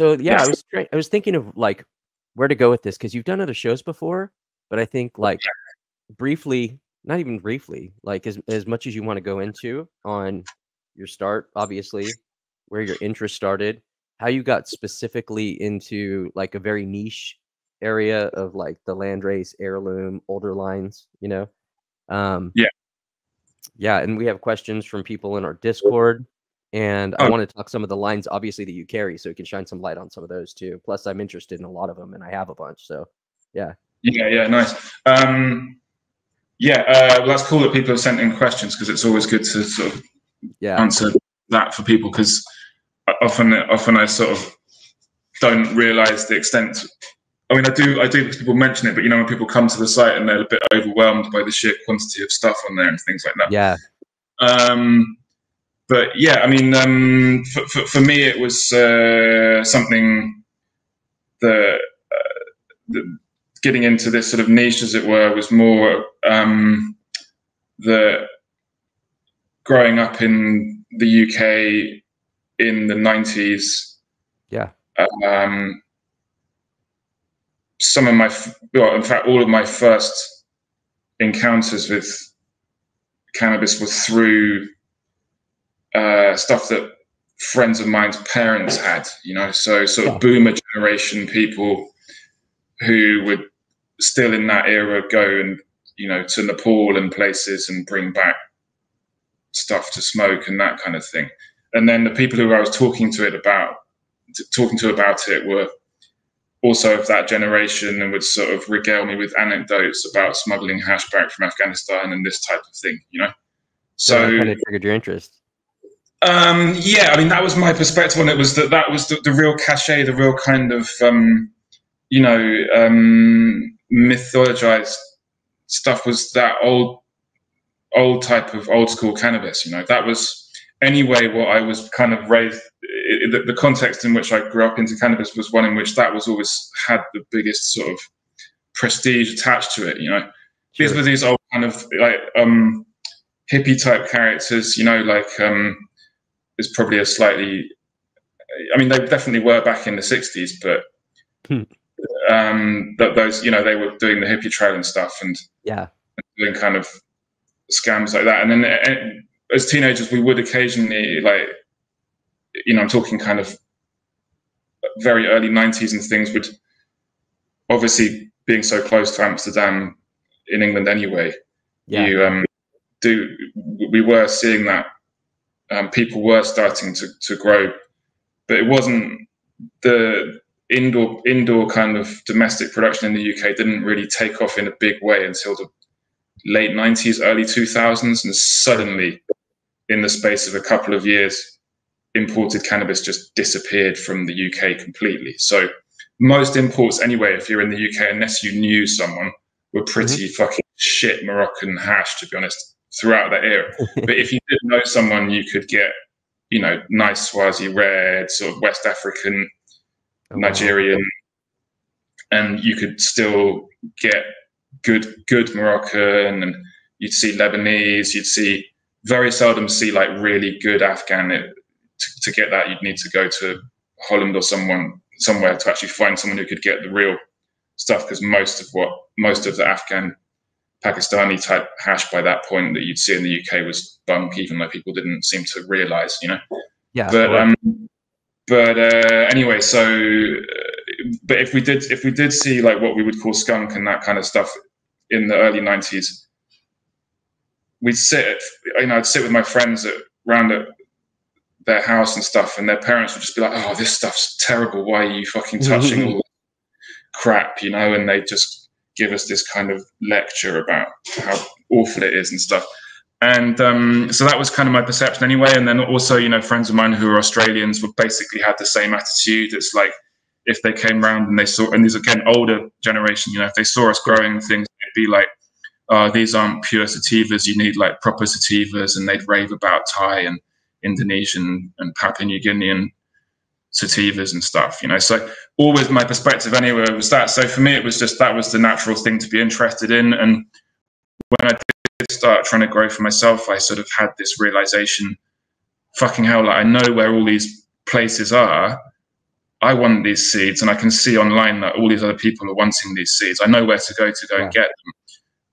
So yeah, I was I was thinking of like where to go with this because you've done other shows before, but I think like briefly, not even briefly, like as as much as you want to go into on your start, obviously, where your interest started, how you got specifically into like a very niche area of like the landrace heirloom older lines, you know. Um, yeah, yeah, and we have questions from people in our Discord. And I oh. want to talk some of the lines, obviously, that you carry, so you can shine some light on some of those too. Plus, I'm interested in a lot of them, and I have a bunch. So, yeah. Yeah, yeah, nice. Um, yeah, uh, well, that's cool that people have sent in questions because it's always good to sort of yeah. answer that for people because often, often I sort of don't realize the extent. I mean, I do, I do because people mention it, but you know, when people come to the site and they're a bit overwhelmed by the sheer quantity of stuff on there and things like that. Yeah. Um, but yeah, I mean, um, for, for, for, me, it was uh, something that, uh, that, getting into this sort of niche, as it were, was more um, the growing up in the UK in the 90s. Yeah. Um, some of my, well, in fact, all of my first encounters with cannabis were through uh, stuff that friends of mine's parents had, you know, so sort of boomer generation people who would still in that era go and, you know, to Nepal and places and bring back stuff to smoke and that kind of thing. And then the people who I was talking to it about, talking to about it were also of that generation and would sort of regale me with anecdotes about smuggling hash back from Afghanistan and this type of thing, you know. So, so kind of triggered your interest. Um, yeah, I mean that was my perspective on it. Was that that was the, the real cachet, the real kind of um, you know um, mythologized stuff was that old old type of old school cannabis. You know that was anyway what I was kind of raised. It, the, the context in which I grew up into cannabis was one in which that was always had the biggest sort of prestige attached to it. You know, sure. these were these old kind of like um, hippie type characters. You know, like um, is probably a slightly. I mean, they definitely were back in the '60s, but hmm. um, that those, you know, they were doing the hippie trail and stuff, and yeah, doing kind of scams like that. And then and eh, as teenagers, we would occasionally like, you know, I'm talking kind of very early '90s and things would obviously being so close to Amsterdam in England anyway. Yeah. You um, do we were seeing that um, people were starting to, to grow, but it wasn't the indoor indoor kind of domestic production in the UK didn't really take off in a big way until the late 90s, early 2000s, and suddenly, in the space of a couple of years, imported cannabis just disappeared from the UK completely. So most imports, anyway, if you're in the UK, unless you knew someone, were pretty mm-hmm. fucking shit Moroccan hash, to be honest throughout that era. but if you did know someone, you could get, you know, nice Swazi red, sort of West African, oh, Nigerian, wow. and you could still get good, good Moroccan, and you'd see Lebanese, you'd see very seldom see like really good Afghan. It, to, to get that, you'd need to go to Holland or someone somewhere to actually find someone who could get the real stuff because most of what most of the Afghan Pakistani type hash by that point that you'd see in the UK was bunk, even though people didn't seem to realize, you know. Yeah. But um, but uh, anyway, so uh, but if we did if we did see like what we would call skunk and that kind of stuff in the early '90s, we'd sit, you know, I'd sit with my friends at, around at their house and stuff, and their parents would just be like, "Oh, this stuff's terrible. Why are you fucking touching all crap?" You know, and they just give us this kind of lecture about how awful it is and stuff. And um, so that was kind of my perception anyway. And then also, you know, friends of mine who are Australians would basically had the same attitude. It's like if they came around and they saw, and these again older generation, you know, if they saw us growing things, they'd be like, oh, these aren't pure sativas. You need like proper sativas. And they'd rave about Thai and Indonesian and Papua New Guinean sativas and stuff, you know. So always my perspective anyway was that. So for me, it was just that was the natural thing to be interested in. And when I did start trying to grow for myself, I sort of had this realization, fucking hell, like I know where all these places are. I want these seeds, and I can see online that all these other people are wanting these seeds. I know where to go to go yeah. and get them,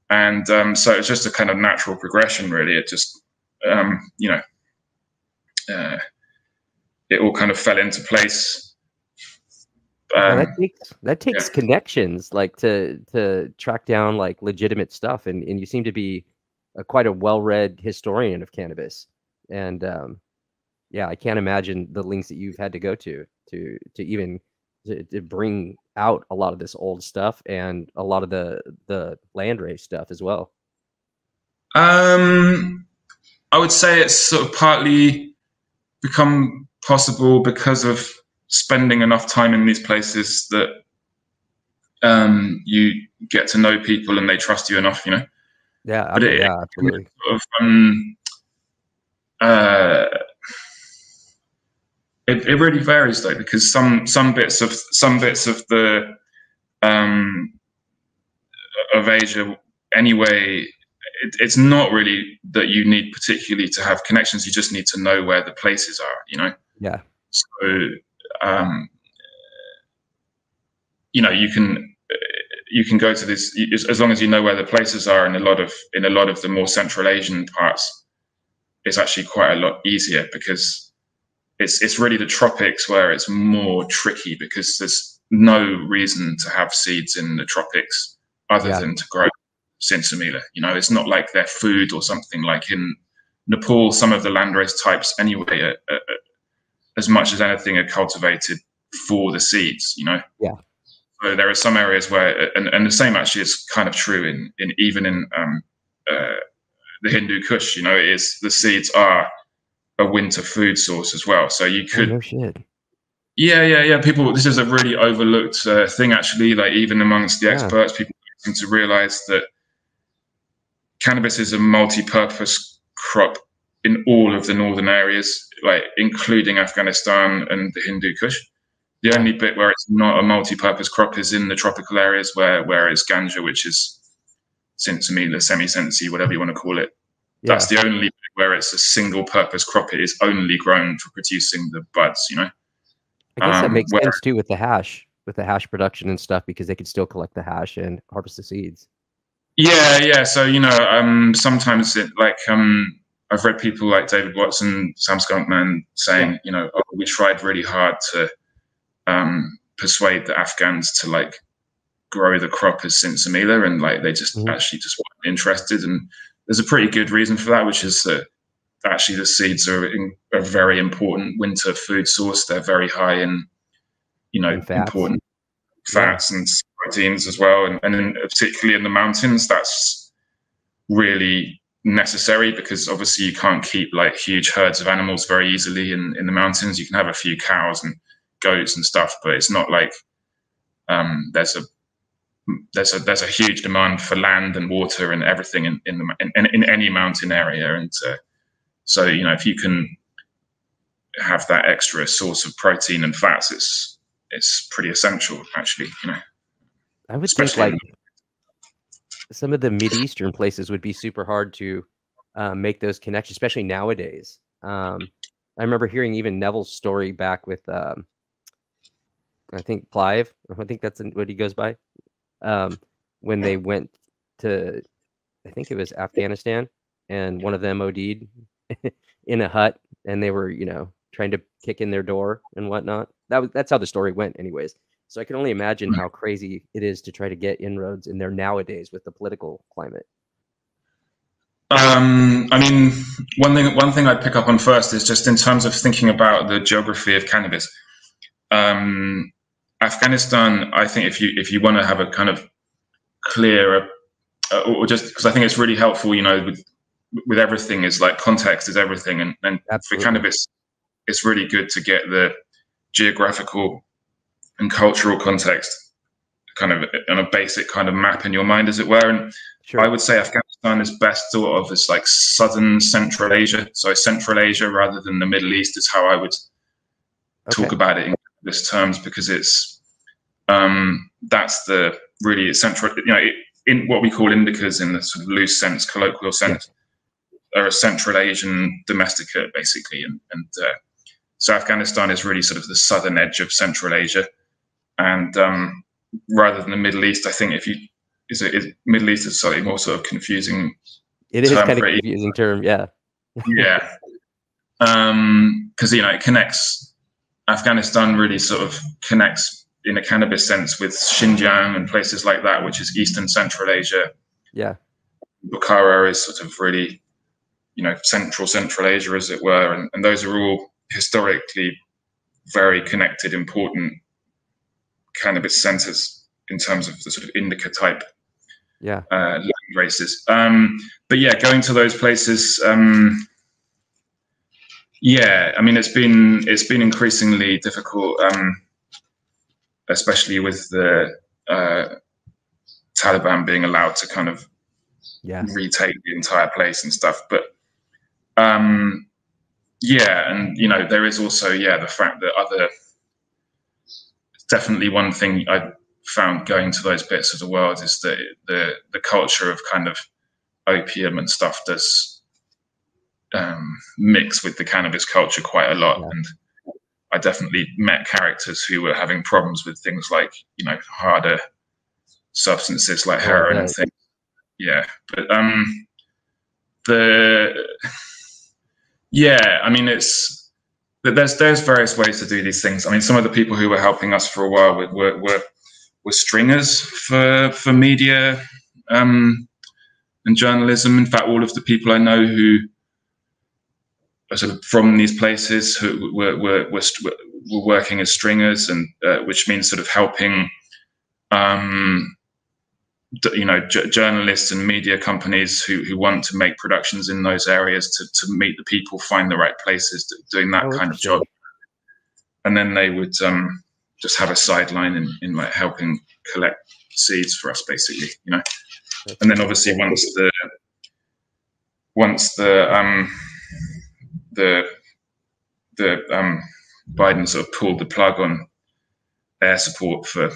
and um, so it's just a kind of natural progression, really. It just, um, you know, uh, it all kind of fell into place. Um, that takes that takes yeah. connections, like to to track down like legitimate stuff, and and you seem to be a, quite a well-read historian of cannabis, and um, yeah, I can't imagine the links that you've had to go to to to even to, to bring out a lot of this old stuff and a lot of the the landrace stuff as well. Um, I would say it's sort of partly become possible because of spending enough time in these places that um, you get to know people and they trust you enough, you know. Yeah, but it, yeah, absolutely. Sort of, um, uh, it, it really varies though because some some bits of some bits of the um, of Asia anyway. It, it's not really that you need particularly to have connections. You just need to know where the places are. You know. Yeah. So, um, you know, you can you can go to this as long as you know where the places are. In a lot of in a lot of the more Central Asian parts, it's actually quite a lot easier because it's it's really the tropics where it's more tricky because there's no reason to have seeds in the tropics other yeah. than to grow sinsemilla. You know, it's not like they're food or something like in Nepal. Some of the landrace types, anyway, are, are, as much as anything, are cultivated for the seeds. You know. Yeah. So there are some areas where, and, and the same actually is kind of true in in even in um, uh, the Hindu Kush. You know, is the seeds are a winter food source as well. So you could. Oh, no shit. Yeah, yeah, yeah. People, this is a really overlooked uh, thing, actually. Like even amongst the yeah. experts, people seem to realize that cannabis is a multi-purpose crop in all of the northern areas, like including Afghanistan and the Hindu Kush. The only bit where it's not a multi-purpose crop is in the tropical areas where where it's ganja, which is sinsemilla, semi-sensi, whatever you want to call it. Yeah. That's the only where it's a single purpose crop. It is only grown for producing the buds, you know? I guess um, that makes where, sense too with the hash, with the hash production and stuff, because they could still collect the hash and harvest the seeds. Yeah, yeah. So, you know, um, sometimes it like, um, I've read people like David Watson, Sam Skunkman saying, yeah. you know, oh, we tried really hard to um, persuade the Afghans to like grow the crop as sinsemilla, and like they just mm-hmm. actually just weren't interested. And there's a pretty good reason for that, which is that actually the seeds are in, a very important winter food source. They're very high in, you know, important fats yeah. and proteins as well, and, and in, particularly in the mountains, that's really necessary because obviously you can't keep like huge herds of animals very easily in, in the mountains. You can have a few cows and goats and stuff, but it's not like um, there's a there's a there's a huge demand for land and water and everything in in, the, in, in any mountain area, and uh, so you know if you can have that extra source of protein and fats, it's it's pretty essential actually. You know, I would Especially think like some of the eastern places would be super hard to uh, make those connections, especially nowadays. Um, I remember hearing even Neville's story back with um, I think Clive. I think that's what he goes by um, when they went to, I think it was Afghanistan, and one of them OD'd in a hut, and they were, you know, trying to kick in their door and whatnot. That was that's how the story went, anyways. So I can only imagine how crazy it is to try to get inroads in there nowadays with the political climate. Um, I mean, one thing one thing I'd pick up on first is just in terms of thinking about the geography of cannabis. Um, Afghanistan, I think if you if you want to have a kind of clear, uh, or just because I think it's really helpful, you know, with with everything is like context is everything, and and Absolutely. for cannabis, it's really good to get the geographical and cultural context kind of on a basic kind of map in your mind, as it were. And sure. I would say Afghanistan is best thought of as like southern Central Asia. So Central Asia rather than the Middle East is how I would okay. talk about it in this terms because it's um, that's the really central, you know, in what we call indicas in the sort of loose sense, colloquial sense, yeah. are a Central Asian domesticate basically, and, and uh, So Afghanistan is really sort of the southern edge of Central Asia, and um, rather than the Middle East, I think if you is it is Middle East is slightly more sort of confusing. It is kind of confusing term, yeah. yeah, because um, you know it connects Afghanistan really sort of connects in a cannabis sense with Xinjiang and places like that, which is Eastern Central Asia. Yeah. Bukhara is sort of really, you know, Central Central Asia, as it were, and, and those are all historically very connected, important cannabis centers in terms of the sort of indica type yeah uh, races. Um, but yeah, going to those places. Um, yeah, I mean it's been it's been increasingly difficult, um, especially with the uh, Taliban being allowed to kind of yeah. retake the entire place and stuff. But um, yeah, and you know there is also yeah the fact that other definitely one thing I found going to those bits of the world is that the the culture of kind of opium and stuff does um, mix with the cannabis culture quite a lot. Yeah. And I definitely met characters who were having problems with things like, you know, harder substances like heroin and things. Yeah. But um the yeah, I mean it's there's there's various ways to do these things. I mean, some of the people who were helping us for a while were were were, were stringers for for media um, and journalism. In fact, all of the people I know who are sort of from these places who were, were, were, were working as stringers and uh, which means sort of helping um, you know journalists and media companies who, who want to make productions in those areas to, to meet the people find the right places doing that oh, kind of job. And then they would um, just have a sideline in, in like helping collect seeds for us basically you know? And then obviously once the once the um, the the um, Biden sort of pulled the plug on air support for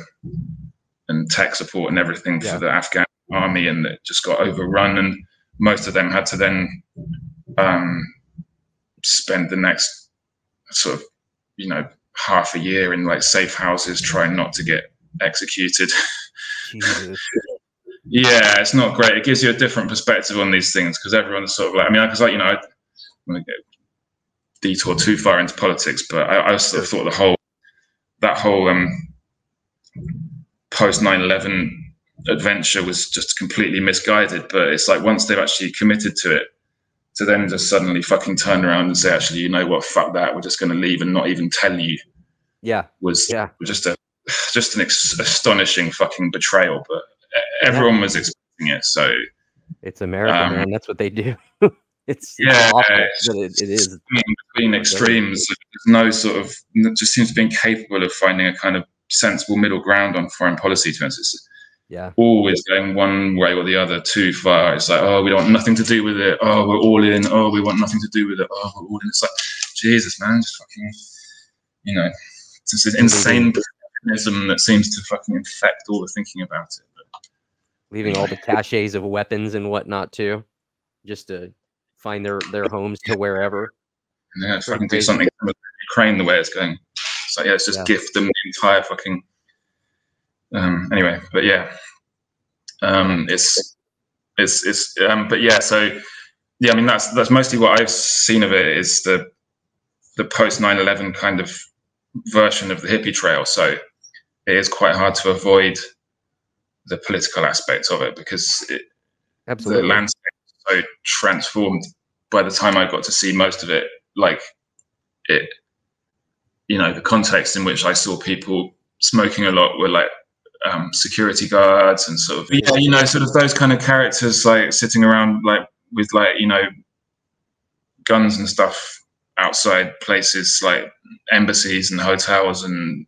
and tech support and everything yeah. for the Afghan army, and it just got overrun, and most of them had to then um, spend the next sort of you know half a year in like safe houses trying not to get executed. yeah, it's not great. It gives you a different perspective on these things because everyone's sort of like, I mean, I because like you know, I, detour too far into politics, but I, I sort of thought the whole that whole um, post 9-11 adventure was just completely misguided. But it's like once they've actually committed to it, to then just suddenly fucking turn around and say, actually, you know what, fuck that, we're just going to leave and not even tell you. Yeah, was yeah just a just an ex- astonishing fucking betrayal. But everyone yeah. was expecting it, so it's America, um, man. That's what they do. It's yeah, it's, it, it is between extremes. There's no sort of just seems to be incapable of finding a kind of sensible middle ground on foreign policy. To it's yeah, always going one way or the other too far. It's like, oh, we don't want nothing to do with it. Oh, we're all in. Oh, we want nothing to do with it. Oh, we're all in. It's like, Jesus, man, just fucking, you know, it's an insane mechanism that seems to fucking infect all the thinking about it. But, Leaving all the caches of weapons and whatnot too, just to find their their homes to wherever. Yeah, if I can do something with Ukraine the way it's going. So yeah, it's just yeah. gift them the entire fucking. Um, anyway, but yeah, um, it's it's it's um, but yeah, so yeah, I mean that's that's mostly what I've seen of it is the the post 9/11 kind of version of the hippie trail. So it is quite hard to avoid the political aspects of it because it, Absolutely. the landscape so transformed by the time I got to see most of it. Like it, you know, the context in which I saw people smoking a lot were like um, security guards and sort of yeah, you know, sort of those kind of characters like sitting around like with like you know guns and stuff outside places like embassies and hotels and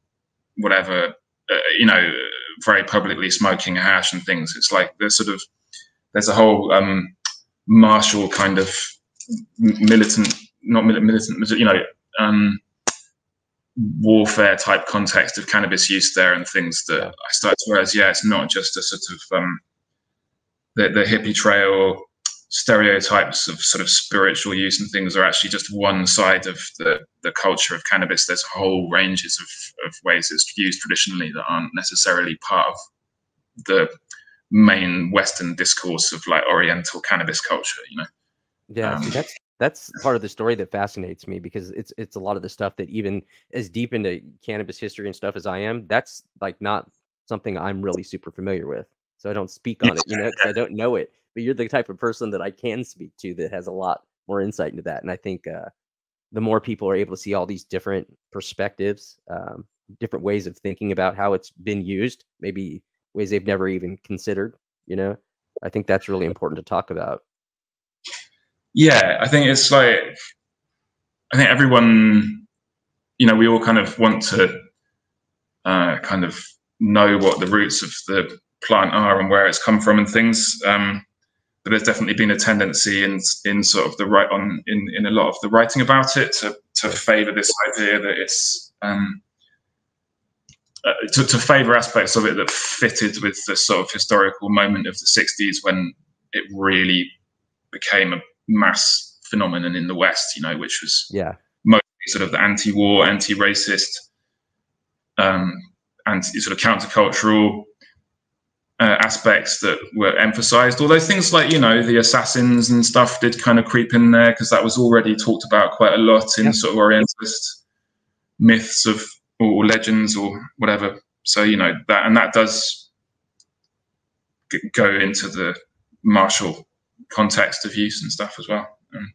whatever, uh, you know, very publicly smoking hash and things. It's like there's sort of there's a whole um, martial kind of militant, not militant, you know, um, warfare type context of cannabis use there and things that I started to realize, yeah, it's not just a sort of um, the, the hippie trail stereotypes of sort of spiritual use and things are actually just one side of the, the culture of cannabis. There's whole ranges of, of ways it's used traditionally that aren't necessarily part of the main Western discourse of like Oriental cannabis culture, you know. Yeah, um, that's that's part of the story that fascinates me because it's it's a lot of the stuff that even as deep into cannabis history and stuff as I am, that's like not something I'm really super familiar with. So I don't speak on it, you know, I don't know it but you're the type of person that I can speak to that has a lot more insight into that. And I think uh, the more people are able to see all these different perspectives, um, different ways of thinking about how it's been used, maybe ways they've never even considered, you know, I think that's really important to talk about. Yeah, I think it's like, I think everyone, you know, we all kind of want to uh, kind of know what the roots of the plant are and where it's come from and things. Um, but there's definitely been a tendency in in sort of the right on in in a lot of the writing about it to to favour this idea that it's um, uh, to, to favour aspects of it that fitted with the sort of historical moment of the 60s when it really became a mass phenomenon in the West, you know, which was yeah mostly sort of the anti-war, anti-racist, um, and sort of countercultural uh, aspects that were emphasized. Although things like you know the assassins and stuff did kind of creep in there because that was already talked about quite a lot in yeah. sort of Orientalist myths of or legends or whatever. So you know that and that does go into the martial context of use and stuff as well. Um,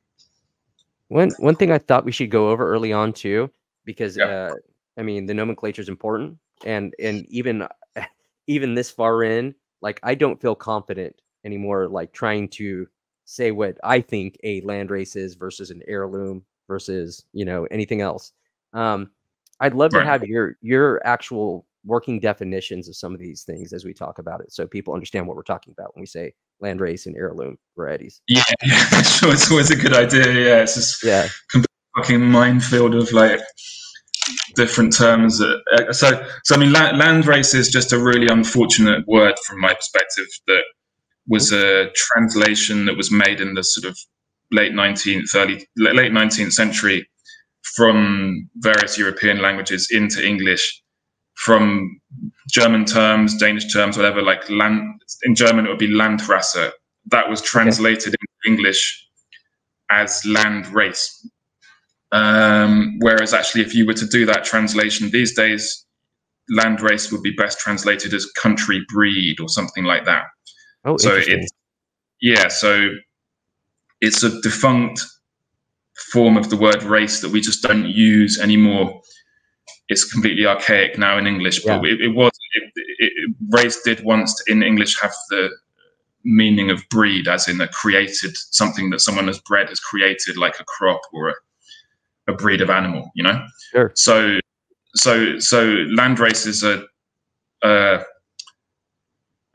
one one thing I thought we should go over early on too, because yeah. uh, I mean the nomenclature is important, and and even even this far in, like I don't feel confident anymore, like trying to say what I think a land race is versus an heirloom versus you know anything else. Um, I'd love right. to have your your actual working definitions of some of these things as we talk about it, so people understand what we're talking about when we say land race and heirloom varieties. Yeah, yeah sure. It's always a good idea. Yeah, it's just yeah, fucking minefield of like different terms. Uh, so, so I mean, land race is just a really unfortunate word from my perspective. That was a translation that was made in the sort of late 19th, early late 19th century from various European languages into English, from German terms, Danish terms, whatever. Like land in German, it would be Landrasse. That was translated okay. into English as land race um, whereas actually, if you were to do that translation these days, land race would be best translated as country breed or something like that. Oh, so it's yeah, so it's a defunct form of the word race that we just don't use anymore. It's completely archaic now in English, but yeah. it, it, was it, it, race did once in English have the meaning of breed, as in a created something that someone has bred has created, like a crop or a a breed of animal, you know? Sure. So, so, so land races are, uh,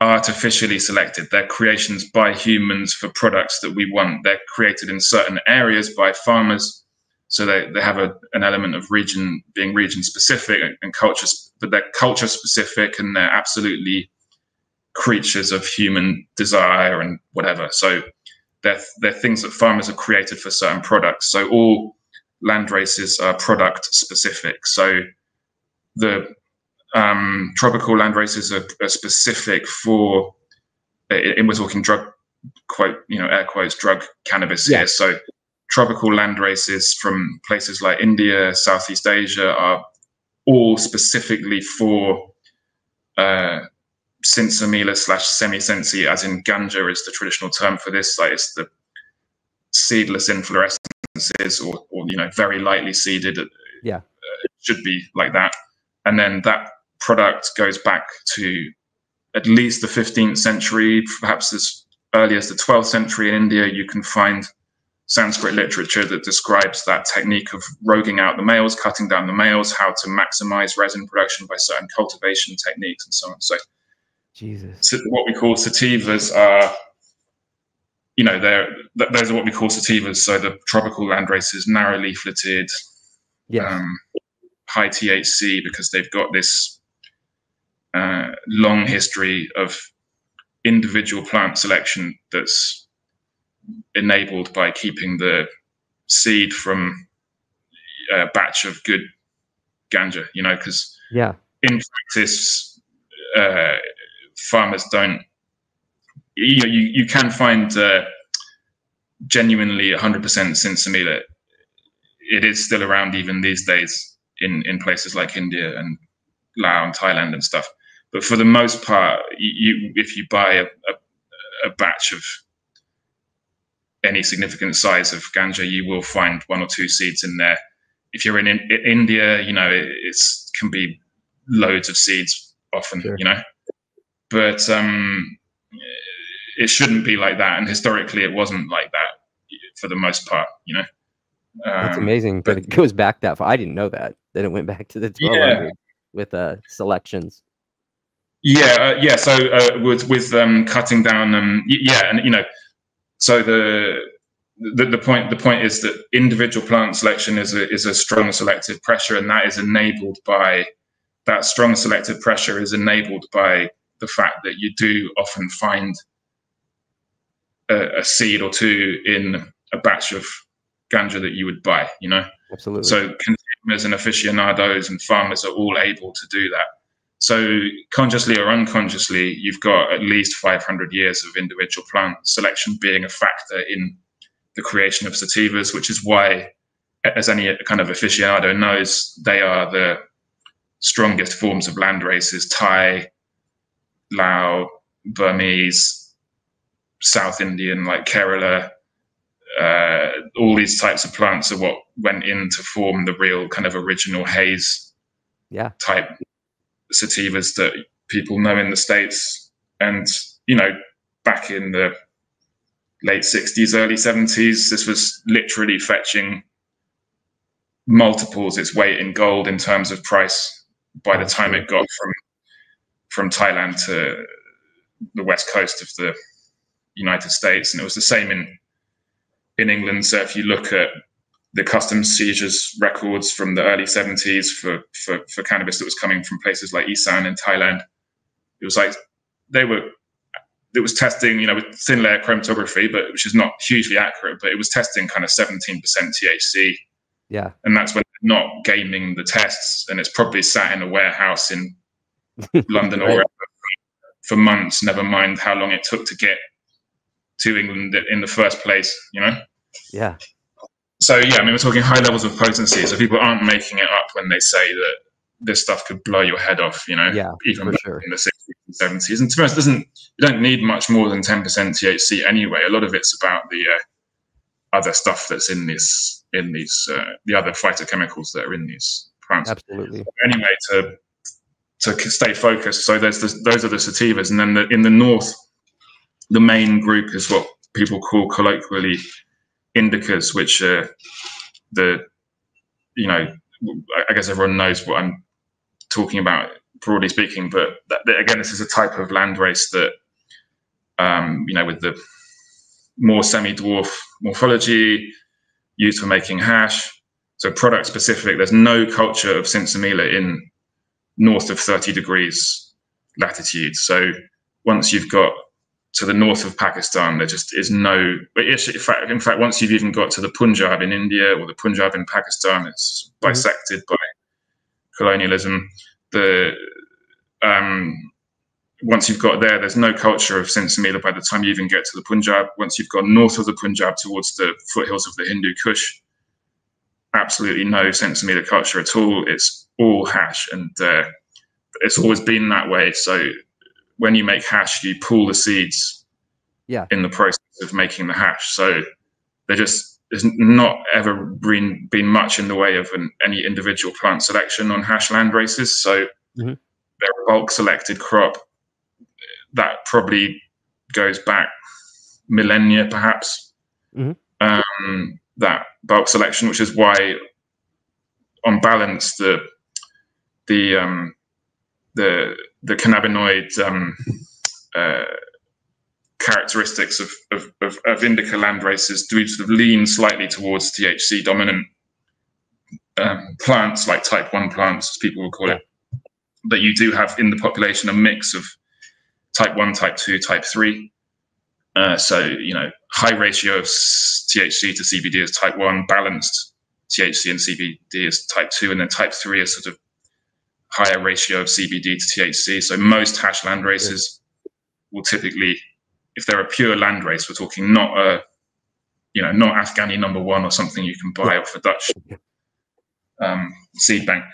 artificially selected. They're creations by humans for products that we want. They're created in certain areas by farmers. So they, they have a, an element of region being region specific and culture, but they're culture specific and they're absolutely creatures of human desire and whatever. So they're, they're things that farmers have created for certain products. So all land races are product specific. So the um, tropical land races are, are, specific for, and we're talking drug, quote, you know, air quotes, drug cannabis yeah. here. So tropical land races from places like India, Southeast Asia are all specifically for uh, slash semi-sensi, as in ganja is the traditional term for this. Like it's the seedless inflorescences, or, or you know very lightly seeded yeah uh, it should be like that and then that product goes back to at least the 15th century perhaps as early as the 12th century in india you can find sanskrit literature that describes that technique of roguing out the males cutting down the males how to maximize resin production by certain cultivation techniques and so on so jesus so what we call sativas are you know, they're th- those are what we call sativas. So the tropical land races, narrow leafleted, yeah. um, high THC, because they've got this uh, long history of individual plant selection that's enabled by keeping the seed from a batch of good ganja. You know, because yeah, in practice, uh, farmers don't. You know, you, you can find uh, genuinely 100% sinsemilla. It is still around even these days in in places like India and Laos and Thailand and stuff. But for the most part, you, if you buy a, a, a batch of any significant size of ganja, you will find one or two seeds in there. If you're in, in India, you know it it's, can be loads of seeds often, sure. you know. But um, it shouldn't be like that, and historically, it wasn't like that for the most part, you know. Um, That's amazing, but, but, it goes back that far. I didn't know that. Then it went back to the 1200 yeah. with uh, selections. Yeah, uh, yeah. So uh, with with um, cutting down, um, yeah, and you know, so the, the the point the point is that individual plant selection is a is a strong selective pressure, and that is enabled by that strong selective pressure is enabled by the fact that you do often find a, a seed or two in a batch of ganja that you would buy. You know, absolutely. So consumers and aficionados and farmers are all able to do that. So consciously or unconsciously, you've got at least 500 years of individual plant selection being a factor in the creation of sativas, which is why, as any kind of aficionado knows, they are the strongest forms of land races: Thai, Lao, Burmese, South Indian, like Kerala. Uh, all these types of plants are what went in to form the real kind of original haze yeah. type sativas that people know in the states. And you know, back in the late 60s, early 70s, this was literally fetching multiples its weight in gold in terms of price by the time it got from from Thailand to the west coast of the United States. And it was the same in in England. So if you look at the customs seizures records from the early 70s for, for, for cannabis that was coming from places like Isan in Thailand. It was like they were, it was testing, you know, with thin layer chromatography, but which is not hugely accurate, but it was testing kind of 17% THC. Yeah. And that's when they're not gaming the tests. And it's probably sat in a warehouse in London right. or for months, never mind how long it took to get to England in the first place, you know? Yeah so yeah, I mean, we're talking high levels of potency. So people aren't making it up when they say that this stuff could blow your head off. You know, yeah, even sure. in the 60s and 70s. And to be honest, doesn't you don't need much more than 10% THC anyway. A lot of it's about the uh, other stuff that's in this in these uh, the other phytochemicals that are in these plants. Absolutely. Anyway, to to stay focused. So there's this, those are the sativas, and then the, in the north, the main group is what people call colloquially indicas, which are the, you know, I guess everyone knows what I'm talking about, broadly speaking. But that, again, this is a type of landrace that, um, you know, with the more semi-dwarf morphology used for making hash. So product specific. There's no culture of sinsemilla in north of 30 degrees latitude. So once you've got to the north of Pakistan, there just is no. In fact, in fact, once you've even got to the Punjab in India or the Punjab in Pakistan, it's bisected mm-hmm. by colonialism. The um, once you've got there, there's no culture of sinsemilla by the time you even get to the Punjab. Once you've gone north of the Punjab towards the foothills of the Hindu Kush, absolutely no sinsemilla culture at all. It's all hash, and uh, it's always been that way. So when you make hash, you pull the seeds yeah. in the process of making the hash. So there just there's not ever been been much in the way of an, any individual plant selection on hash land races. So mm-hmm. they're a bulk selected crop that probably goes back millennia, perhaps. Mm-hmm. Um, that bulk selection, which is why, on balance, the the um, the the cannabinoid um, uh, characteristics of, of, of, of, indica land races do sort of lean slightly towards THC dominant um, plants, like type 1 plants, as people will call it. But you do have in the population a mix of type 1, type 2, type 3. Uh, so, you know, high ratio of THC to CBD is type one, balanced THC and CBD is type two, and then type three is sort of higher ratio of CBD to THC. So most hash land races will typically, if they're a pure land race, we're talking not a, you know, not Afghani number one or something you can buy off a Dutch um, seed bank.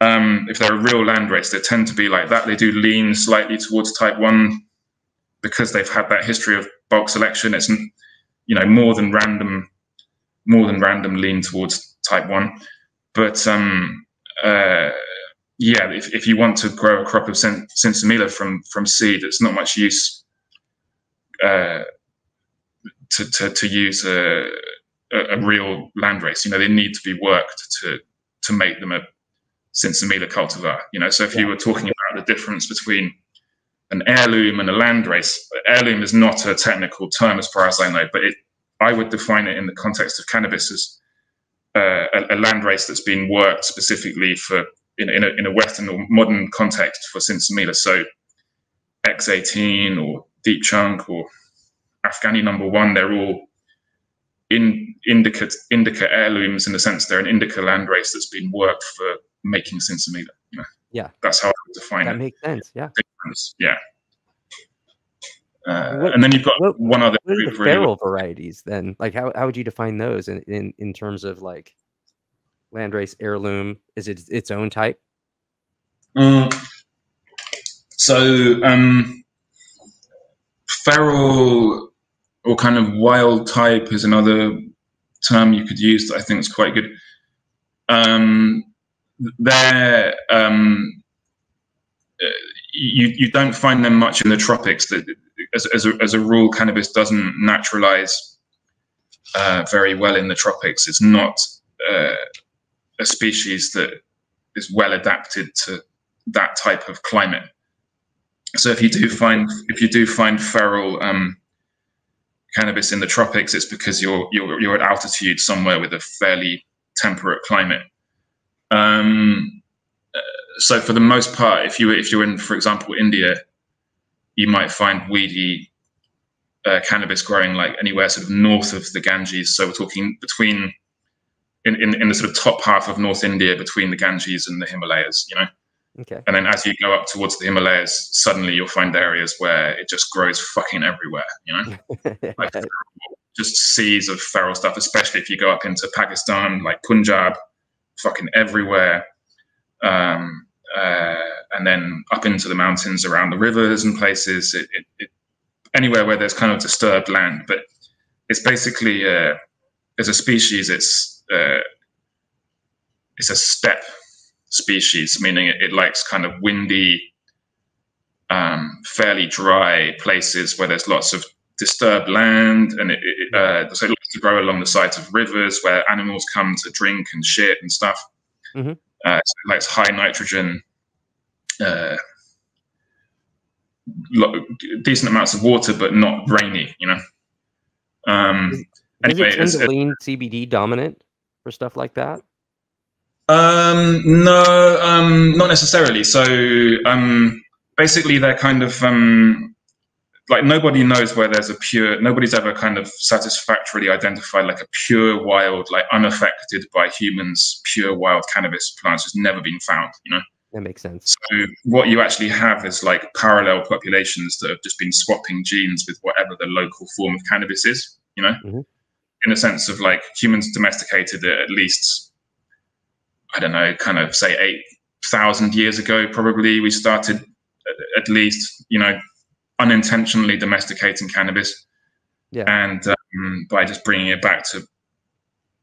Um, if they're a real land race, they tend to be like that. They do lean slightly towards type one because they've had that history of bulk selection. It's you know more than random, more than random lean towards type one. But um, uh, yeah, if, if you want to grow a crop of sinsemilla from from seed, it's not much use uh, to, to to use a, a real land race. You know, they need to be worked to to make them a sinsemilla cultivar. You know, so if yeah. you were talking about the difference between an heirloom and a land race, heirloom is not a technical term as far as I know, but it I would define it in the context of cannabis as uh, a, a land race that's been worked specifically for in, in, a, in a Western or modern context for Sinsemilla. So X18 or Deep Chunk or Afghani number one, they're all in indica, indica heirlooms in the sense they're an indica land race that's been worked for making. You know? Yeah. That's how I would define that it. That makes sense. Yeah. Yeah. Uh, what, and then you've got what, one other what are the feral varieties then like how, how would you define those in, in in terms of like landrace heirloom? Is it its own type? Uh, so um, feral or kind of wild type is another term you could use that I think is quite good. Um, they're um, uh, you you don't find them much in the tropics. That as as a, as a rule, cannabis doesn't naturalize uh, very well in the tropics. It's not uh, a species that is well adapted to that type of climate. So if you do find if you do find feral um, cannabis in the tropics, it's because you're you're you're at altitude somewhere with a fairly temperate climate. Um, so for the most part, if you if you're in, for example, India, you might find weedy uh, cannabis growing like anywhere sort of north of the Ganges. So we're talking between in, in, in the sort of top half of North India between the Ganges and the Himalayas, you know. Okay. And then as you go up towards the Himalayas, suddenly you'll find areas where it just grows fucking everywhere, you know. like just seas of feral stuff, especially if you go up into Pakistan, like Punjab, fucking everywhere. Um, uh, and then up into the mountains around the rivers and places, it, it, it, anywhere where there's kind of disturbed land. But it's basically, uh, as a species, it's uh, it's a steppe species, meaning it, it likes kind of windy, um, fairly dry places where there's lots of disturbed land, and it, it uh, so it likes to grow along the sides of rivers where animals come to drink and shit and stuff. Mm-hmm. Uh, so it likes high nitrogen. Uh, decent amounts of water, but not rainy. You know. Um, is, anyway, it tend to lean CBD dominant? For stuff like that? Um, no, um, not necessarily. So um, basically, they're kind of um, like nobody knows where there's a pure. Nobody's ever kind of satisfactorily identified like a pure wild, like unaffected by humans, pure wild cannabis plants has never been found. You know. That makes sense. So what you actually have is like parallel populations that have just been swapping genes with whatever the local form of cannabis is. You know. Mm-hmm in a sense of like humans domesticated it at least, I don't know, kind of say 8,000 years ago, probably we started at least, you know, unintentionally domesticating cannabis. Yeah. And um, by just bringing it back to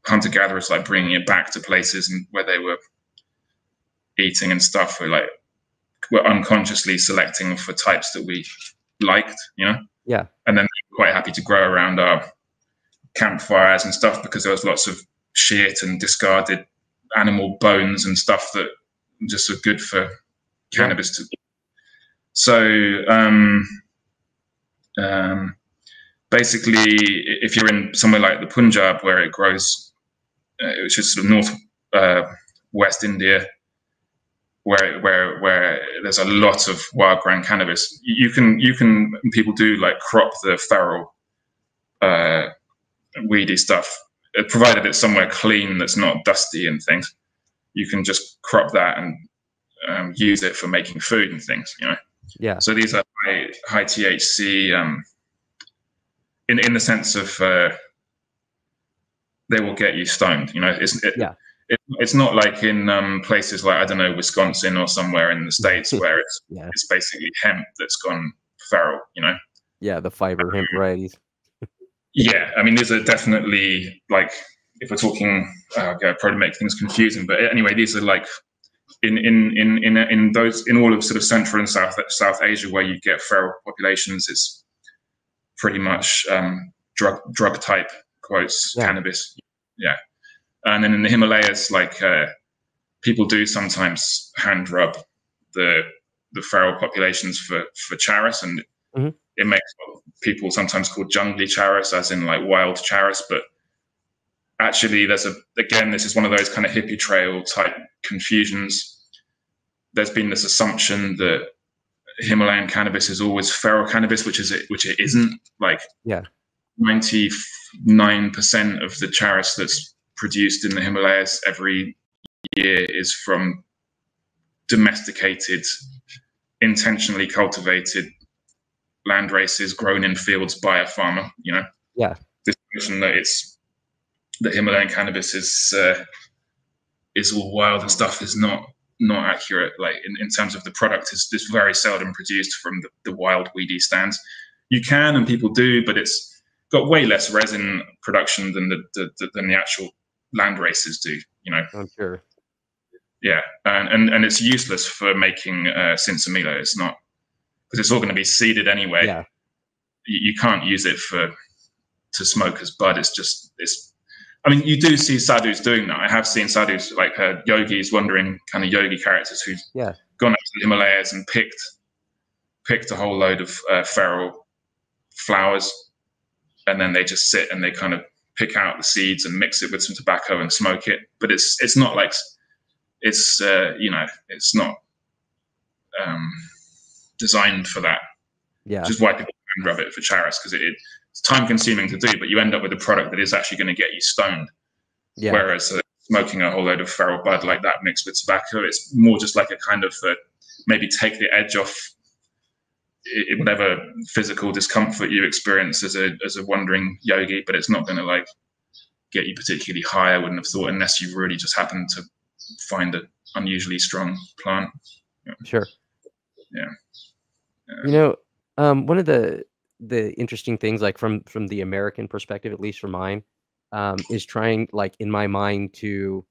hunter gatherers, like bringing it back to places and where they were eating and stuff, we're like we're unconsciously selecting for types that we liked, you know? Yeah. And then quite happy to grow around our campfires and stuff because there was lots of shit and discarded animal bones and stuff that just are good for cannabis to so um, um, basically if you're in somewhere like the punjab where it grows uh, which is sort of north uh, west india where where where there's a lot of wild grown cannabis you can you can people do like crop the feral uh, weedy stuff, provided it's somewhere clean that's not dusty and things. You can just crop that and um, use it for making food and things. You know. Yeah. So these are high, high THC um, in in the sense of uh, they will get you stoned. You know, it's it, yeah. It, it's not like in um, places like I don't know Wisconsin or somewhere in the states where it's yeah. it's basically hemp that's gone feral. You know. Yeah, the fiber hemp varieties. Yeah, I mean, these are definitely like if we're talking, uh, okay, probably make things confusing, but anyway, these are like in in in in in those in all of sort of Central and South South Asia where you get feral populations, it's pretty much um, drug drug type quotes Yeah. cannabis. Yeah, and then in the Himalayas, like uh, people do sometimes hand rub the the feral populations for for charas and Mhm. It makes what people sometimes call jungly charas, as in like wild charas, but actually there's a again this is one of those kind of hippie trail type confusions there's been this assumption that himalayan cannabis is always feral cannabis which is it which it isn't like Yeah. 99% of the charas that's produced in the himalayas every year is from domesticated intentionally cultivated land races grown in fields by a farmer you know Yeah. this notion that it's that Himalayan cannabis is uh, is all wild and stuff is not not accurate. Like in, in terms of the product, is very seldom produced from the, the wild weedy stands. You can and people do, but it's got way less resin production than the, the, the than the actual land races do. You know, I'm sure. yeah, and and, and it's useless for making uh, sinsemilla. It's not because it's all going to be seeded anyway. Yeah. you, you can't use it for to smoke as bud. It's just it's. I mean, you do see sadhus doing that. I have seen sadhus like uh, yogis, wandering kind of yogi characters who've Yeah. gone up to the Himalayas and picked picked a whole load of uh, feral flowers, and then they just sit and they kind of pick out the seeds and mix it with some tobacco and smoke it. But it's it's not like it's uh, you know it's not um, designed for that Yeah. which is why people can rub it for charas because it, it's time consuming to do, but you end up with a product that is actually going to get you stoned. Yeah. Whereas uh, smoking a whole load of feral bud like that mixed with tobacco, it's more just like a kind of uh, maybe take the edge off i- whatever physical discomfort you experience as a as a wandering yogi, but it's not going to like get you particularly high. I wouldn't have thought unless you really just happen to find an unusually strong plant. Sure. Yeah. You know, um, one of the the interesting things, like from from the American perspective, at least for mine, um, is trying, like in my mind, to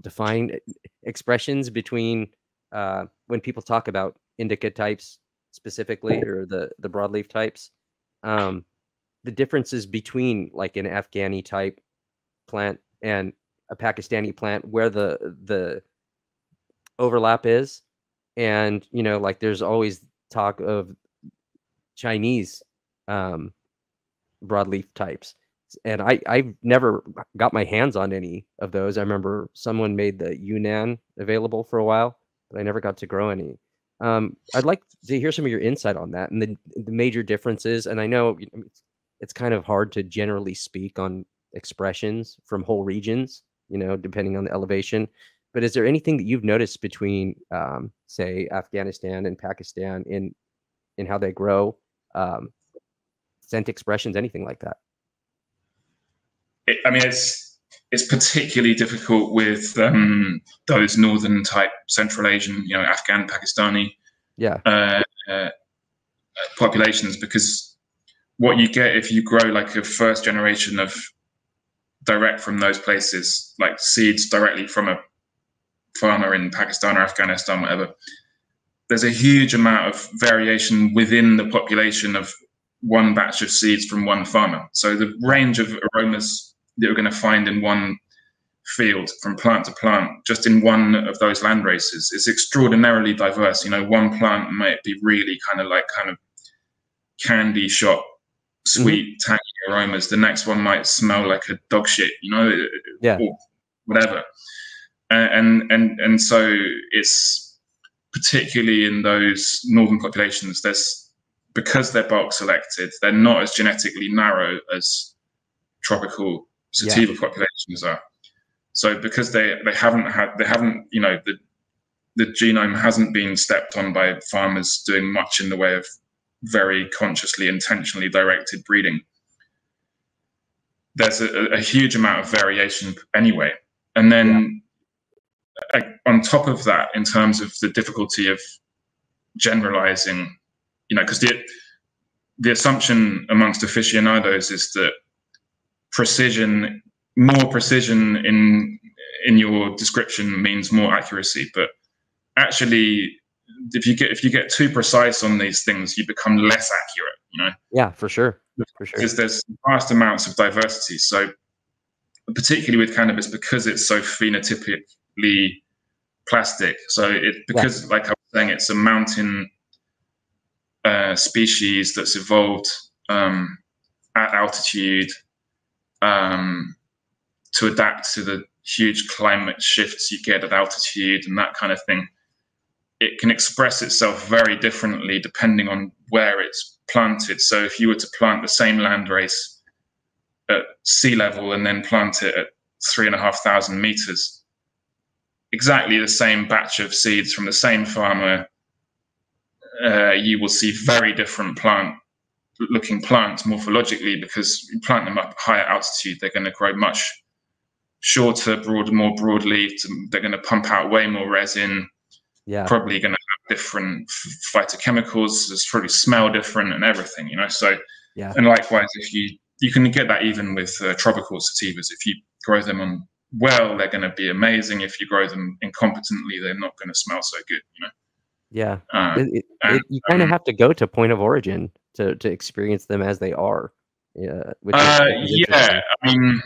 define expressions between uh, when people talk about indica types specifically, or the the broadleaf types, um, the differences between like an Afghani type plant and a Pakistani plant, where the the overlap is and you know like there's always talk of chinese um broadleaf types and i i've never got my hands on any of those. I remember someone made the yunnan available for a while but i never got to grow any. Um i'd like to hear some of your insight on that and the, the major differences and i know it's, it's kind of hard to generally speak on expressions from whole regions you know depending on the elevation but is there anything that you've noticed between um, say afghanistan and pakistan in in how they grow um, scent expressions anything like that? It, I mean, it's it's particularly difficult with um, those northern type Central Asian, you know, Afghan, Pakistani yeah. uh, uh, populations because what you get if you grow like a first generation of direct from those places, like seeds directly from a farmer in Pakistan or Afghanistan, whatever. There's a huge amount of variation within the population of one batch of seeds from one farmer. So the range of aromas that you're going to find in one field from plant to plant, just in one of those land races, is extraordinarily diverse. You know, one plant might be really kind of like kind of candy shop, mm-hmm. sweet, tangy aromas. The next one might smell like a dog shit, you know, Yeah. or whatever. And and and so it's particularly in those northern populations. There's because they're bulk selected, they're not as genetically narrow as tropical sativa yeah. populations are. So because they they haven't had they haven't you know the the genome hasn't been stepped on by farmers doing much in the way of very consciously intentionally directed breeding. There's a, a huge amount of variation anyway, and then yeah. On top of that, in terms of the difficulty of generalizing, you know, because the the assumption amongst aficionados is that precision, more precision in in your description means more accuracy. But actually, if you get if you get too precise on these things, you become less accurate. You know. Yeah, for sure. For sure. Because there's vast amounts of diversity. So, particularly with cannabis, because it's so phenotypically plastic. So it because, yeah. like I was saying, it's a mountain uh, species that's evolved um, at altitude um, to adapt to the huge climate shifts you get at altitude and that kind of thing. It can express itself very differently depending on where it's planted. So if you were to plant the same land race at sea level and then plant it at three and a half thousand meters, exactly the same batch of seeds from the same farmer, uh, you will see very different plant looking plants morphologically because you plant them up higher altitude, they're going to grow much shorter, broader, more broadly. They're going to pump out way more resin. Yeah. Probably going to have different phytochemicals. It's probably smell different and everything, you know. So, yeah. And likewise, if you you can get that even with uh, tropical sativas. If you grow them on well, they're going to be amazing. If you grow them incompetently, they're not going to smell so good, you know. Yeah, uh, it, it, and, you kind of um, have to go to point of origin to to experience them as they are. Yeah, uh, yeah. I mean,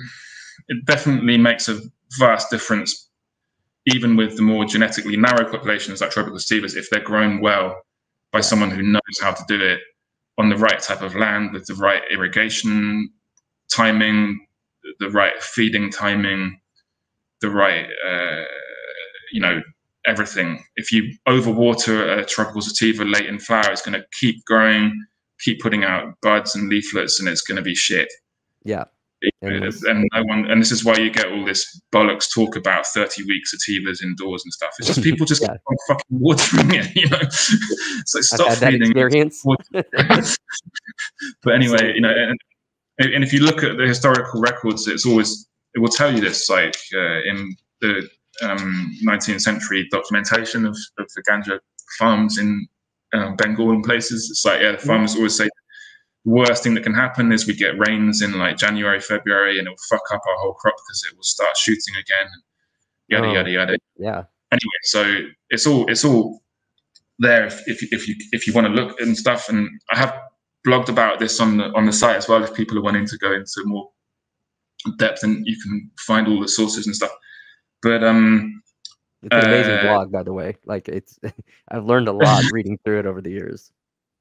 it definitely makes a vast difference, even with the more genetically narrow populations like tropical sativas, if they're grown well by someone who knows how to do it on the right type of land with the right irrigation timing, the right feeding timing, the right, uh, you know, everything. If you overwater a tropical sativa late in flower, it's going to keep growing, keep putting out buds and leaflets, and it's going to be shit. Yeah. And, and no one, and this is why you get all this bollocks talk about 30 week sativas indoors and stuff. It's just people just yeah. fucking watering it, you know. so stop feeding. experience. but anyway, you know, and, and if you look at the historical records, it's always it will tell you this, like uh, in the um, 19th century documentation of, of the ganja farms in um, Bengal and places. It's like, yeah, the mm. farmers mm-hmm. always say the worst thing that can happen is we get rains in like January, February, and it'll fuck up our whole crop because it will start shooting again. Yada, oh, yada, yada. Yeah. Anyway, so it's all, it's all there if, if, if you, if you want to look and stuff. And I have blogged about this on the, on the site as well. If people are wanting to go into more depth and you can find all the sources and stuff. But um, it's an amazing uh, blog, by the way. Like it's, I've learned a lot reading through it over the years.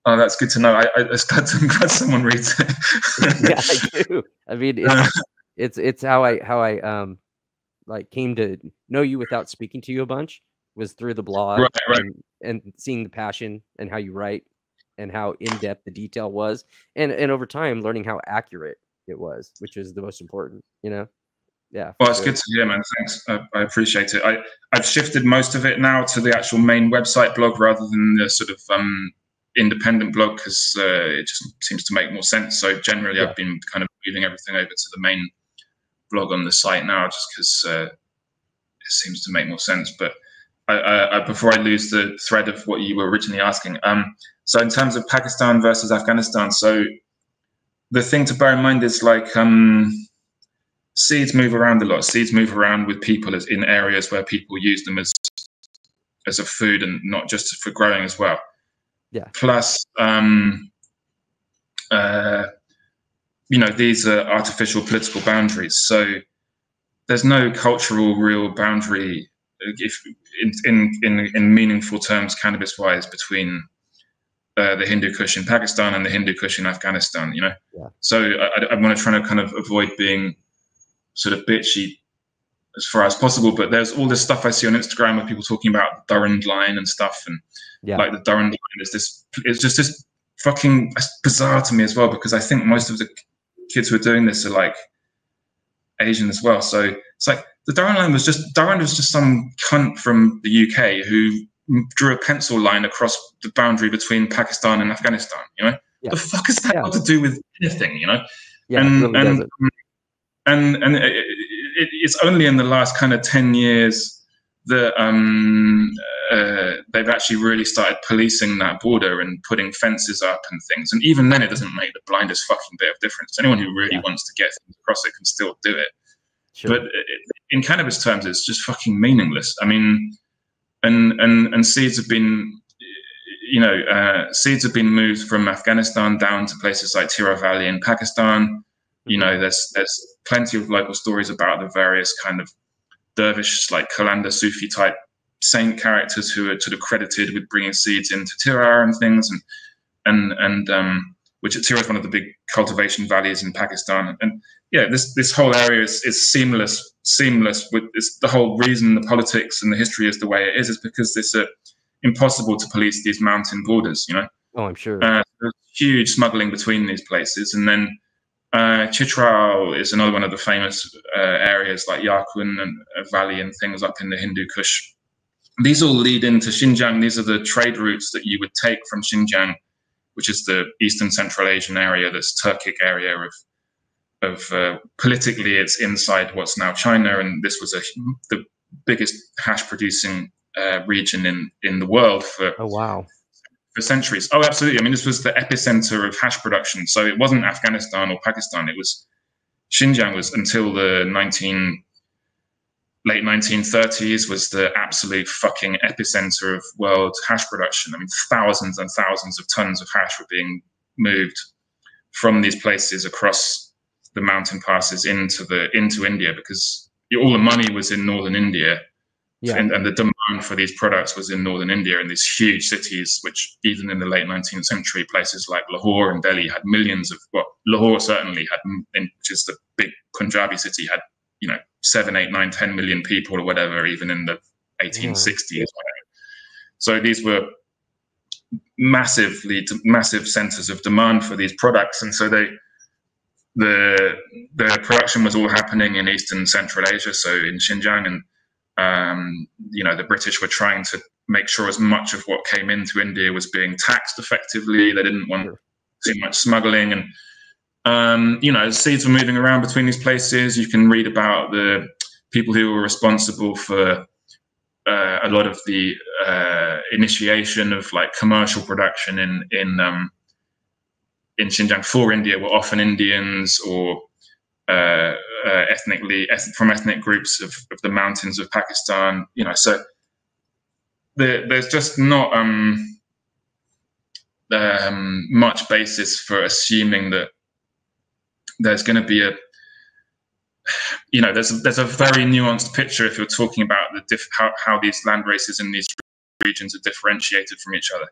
Oh, that's good to know. I, I, am glad, glad someone reads it. yeah, I do. I mean, it's, it's it's how I how I um like came to know you without speaking to you a bunch was through the blog right, right. And, and seeing the passion and how you write and how in depth the detail was, and and over time learning how accurate it was, which is the most important. You know yeah. Well, it's sure. good to hear, man. Thanks. I, I, appreciate it. I, I've shifted most of it now to the actual main website blog rather than the sort of um, independent blog because uh, it just seems to make more sense. So generally, yeah. I've been kind of moving everything over to the main blog on the site now just because uh, it seems to make more sense. But I, I, before I lose the thread of what you were originally asking, um, so in terms of Pakistan versus Afghanistan, so the thing to bear in mind is like um, seeds move around a lot. Seeds move around with people as in areas where people use them as as a food and not just for growing as well. Yeah. Plus, um, uh, you know, these are artificial political boundaries. So there's no cultural real boundary, if in in in, in meaningful terms, cannabis wise, between uh, the Hindu Kush in Pakistan and the Hindu Kush in Afghanistan. You know, yeah. so I, I want to try to kind of avoid being sort of bitchy as far as possible. But there's all this stuff I see on Instagram of people talking about the Durand line and stuff, and yeah. like the Durand line is this. It's just this fucking bizarre to me as well because I think most of the kids who are doing this are like Asian as well. So it's like the Durand line was just Durand was just some cunt from the UK who drew a pencil line across the boundary between Pakistan and Afghanistan. You know, yeah. the fuck has that yeah. got to do with anything? You know, yeah, and really and, and and it, it, it's only in the last kind of ten years that um, uh, they've actually really started policing that border and putting fences up and things. And even then, it doesn't make the blindest fucking bit of difference. Anyone who really yeah. wants to get across it can still do it. Sure. But in cannabis terms, it's just fucking meaningless. I mean, and and and seeds have been, you know, uh, seeds have been moved from Afghanistan down to places like Tirah Valley in Pakistan. You know, there's there's plenty of local stories about the various kind of dervish, like Kalanda Sufi type saint characters who are sort of credited with bringing seeds into Tirah and things, and and and um, which Tirah is one of the big cultivation valleys in Pakistan. And yeah, this this whole area is, is seamless, seamless with this, the whole reason the politics and the history is the way it is is because it's uh, impossible to police these mountain borders. You know. Oh, I'm sure. Uh, huge smuggling between these places, and then uh, Chitral is another one of the famous uh, areas like Yarkun and uh, Valley and things up in the Hindu Kush. These all lead into Xinjiang. These are the trade routes that you would take from Xinjiang, which is the Eastern Central Asian area, this Turkic area of of uh, politically it's inside what's now China, and this was a, the biggest hash producing uh, region in in the world for oh wow for centuries. Oh, absolutely. I mean, this was the epicenter of hash production. So it wasn't Afghanistan or Pakistan. It was Xinjiang was until the 19 late 1930s was the absolute fucking epicenter of world hash production. I mean, thousands and thousands of tons of hash were being moved from these places across the mountain passes into the into India because all the money was in northern India yeah. And, and, the demand for these products was in northern India in these huge cities, which even in the late 19th century, places like Lahore and Delhi had millions of, well, Lahore certainly had, which is the big Punjabi city, had, you know, seven, eight, nine, 10 million people or whatever, even in the 1860s. Yeah. So these were massively, massive centers of demand for these products. And so they, the, the production was all happening in Eastern Central Asia, so in Xinjiang and um, you know, the British were trying to make sure as much of what came into India was being taxed effectively. They didn't want too much smuggling, and um, you know, seeds were moving around between these places. You can read about the people who were responsible for uh, a lot of the uh, initiation of like commercial production in in um, in Xinjiang for India were often Indians or uh, uh, ethnically from ethnic groups of, of, the mountains of Pakistan. You know, so there, there's just not um, um, much basis for assuming that there's going to be a you know there's a, there's a very nuanced picture if you're talking about the how, how these land races in these regions are differentiated from each other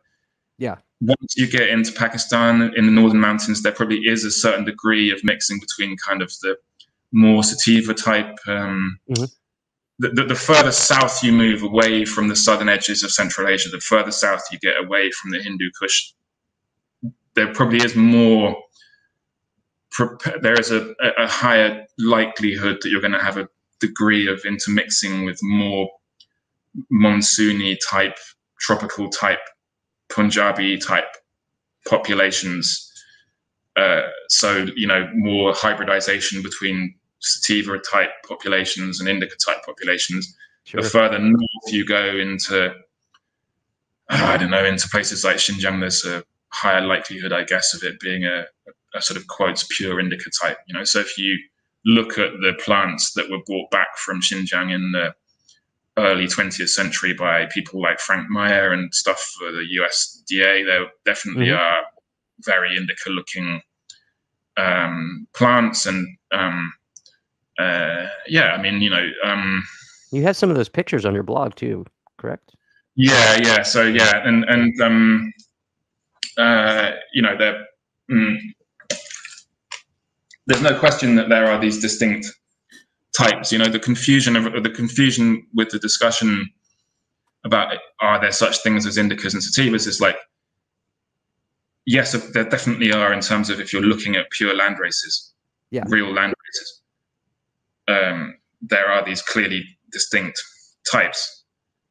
yeah once you get into pakistan in the northern mountains there probably is a certain degree of mixing between kind of the more sativa type. Um, mm-hmm. the, the, the, further south you move away from the southern edges of Central Asia, the further south you get away from the Hindu Kush, there probably is more. There is a, a higher likelihood that you're going to have a degree of intermixing with more monsoony type, tropical type, Punjabi type populations. Uh, so you know more hybridization between sativa type populations and indica type populations. Sure. The further north you go into, I don't know, into places like Xinjiang, there's a higher likelihood, I guess, of it being a, a sort of quotes pure indica type. You know, so if you look at the plants that were brought back from Xinjiang in the early 20th century by people like Frank Meyer and stuff for the USDA, there definitely mm-hmm. are very indica looking um, plants and um, uh, yeah, I mean, you know, um, you had some of those pictures on your blog too, correct? Yeah, yeah. So yeah, and and um, uh, you know, there, mm, there's no question that there are these distinct types. You know, the confusion of the confusion with the discussion about are there such things as indicas and sativas is like yes, there definitely are in terms of if you're looking at pure land races, yeah, real land races. Um, there are these clearly distinct types.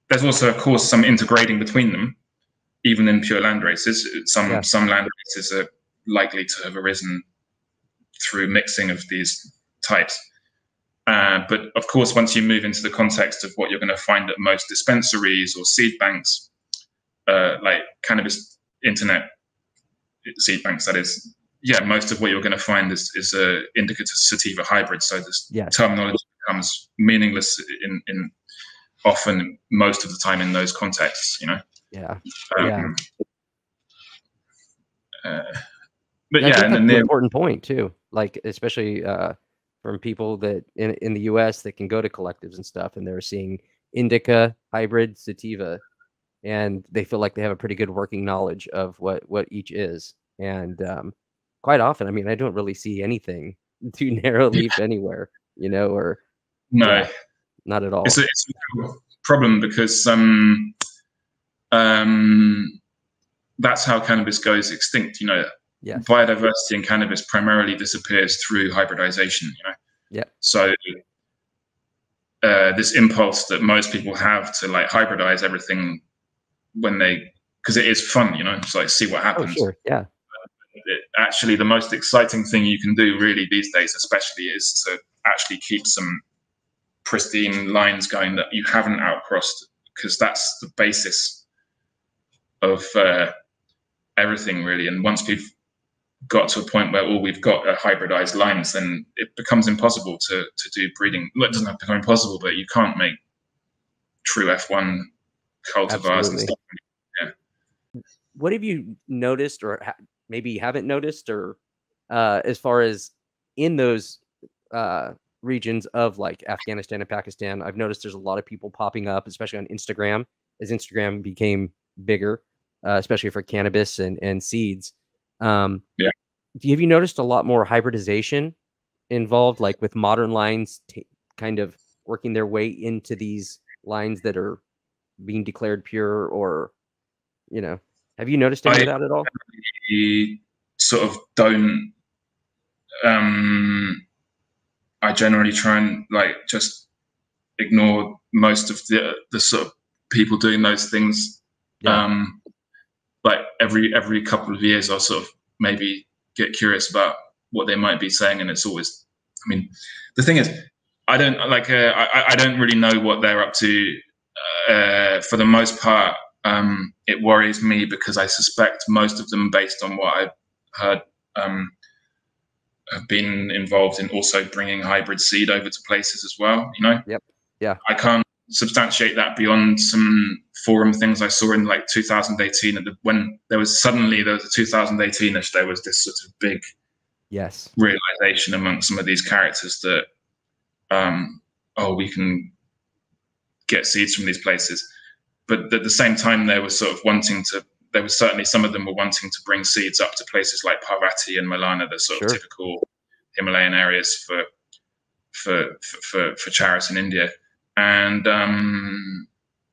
There's also, of course, some integrating between them, even in pure land races. Some yeah. some land races are likely to have arisen through mixing of these types. Uh, but of course, once you move into the context of what you're going to find at most dispensaries or seed banks, uh, like cannabis internet seed banks, that is, yeah, most of what you're going to find is, is a indica sativa hybrid. So this yes. terminology becomes meaningless in, in often most of the time in those contexts, you know? Yeah. Um, yeah. Uh, but yeah, and then the important point too, like especially uh, from people that in in the U.S. that can go to collectives and stuff, and they're seeing indica, hybrid, sativa, and they feel like they have a pretty good working knowledge of what what each is. And um, quite often, I mean, I don't really see anything too narrow leaf anywhere, you know, or no, yeah, not at all. It's a, it's a problem because um, um, that's how cannabis goes extinct. You know, yeah. biodiversity in cannabis primarily disappears through hybridization. You know, yeah. So uh, this impulse that most people have to like hybridize everything when they because it is fun, you know, it's like see what oh, happens. Oh, sure. Yeah. It, actually, the most exciting thing you can do, really, these days, especially, is to actually keep some pristine lines going that you haven't outcrossed, because that's the basis of uh, everything, really. And once we've got to a point where all we've got are hybridized lines, then it becomes impossible to to do breeding. Well, it doesn't have to become impossible, but you can't make true F1 cultivars Absolutely. and stuff. Yeah. What have you noticed, or ha- maybe you haven't noticed, or uh, as far as in those uh, regions of like Afghanistan and Pakistan, I've noticed there's a lot of people popping up, especially on Instagram, as Instagram became bigger, uh, especially for cannabis and and seeds. Um, yeah. Have you noticed a lot more hybridization involved, like with modern lines, t- kind of working their way into these lines that are being declared pure, or you know, have you noticed any I, of that at all? I Sort of don't. Um, I generally try and like just ignore most of the the sort of people doing those things. Yeah. Um, like every every couple of years, I'll sort of maybe get curious about what they might be saying, and it's always. I mean, the thing is, I don't like. Uh, I, I don't really know what they're up to. Uh, for the most part, um, it worries me because I suspect most of them, based on what I've heard, um, have been involved in also bringing hybrid seed over to places as well. You know. Yep. Yeah. I can't substantiate that beyond some forum things I saw in like 2018 the, when there was suddenly there was a 2018ish there was this sort of big yes. realization among some of these characters that um oh we can get seeds from these places. But at the same time they were sort of wanting to there was certainly some of them were wanting to bring seeds up to places like Parvati and Malana the sort sure. of typical Himalayan areas for for for for, for charas in India and um,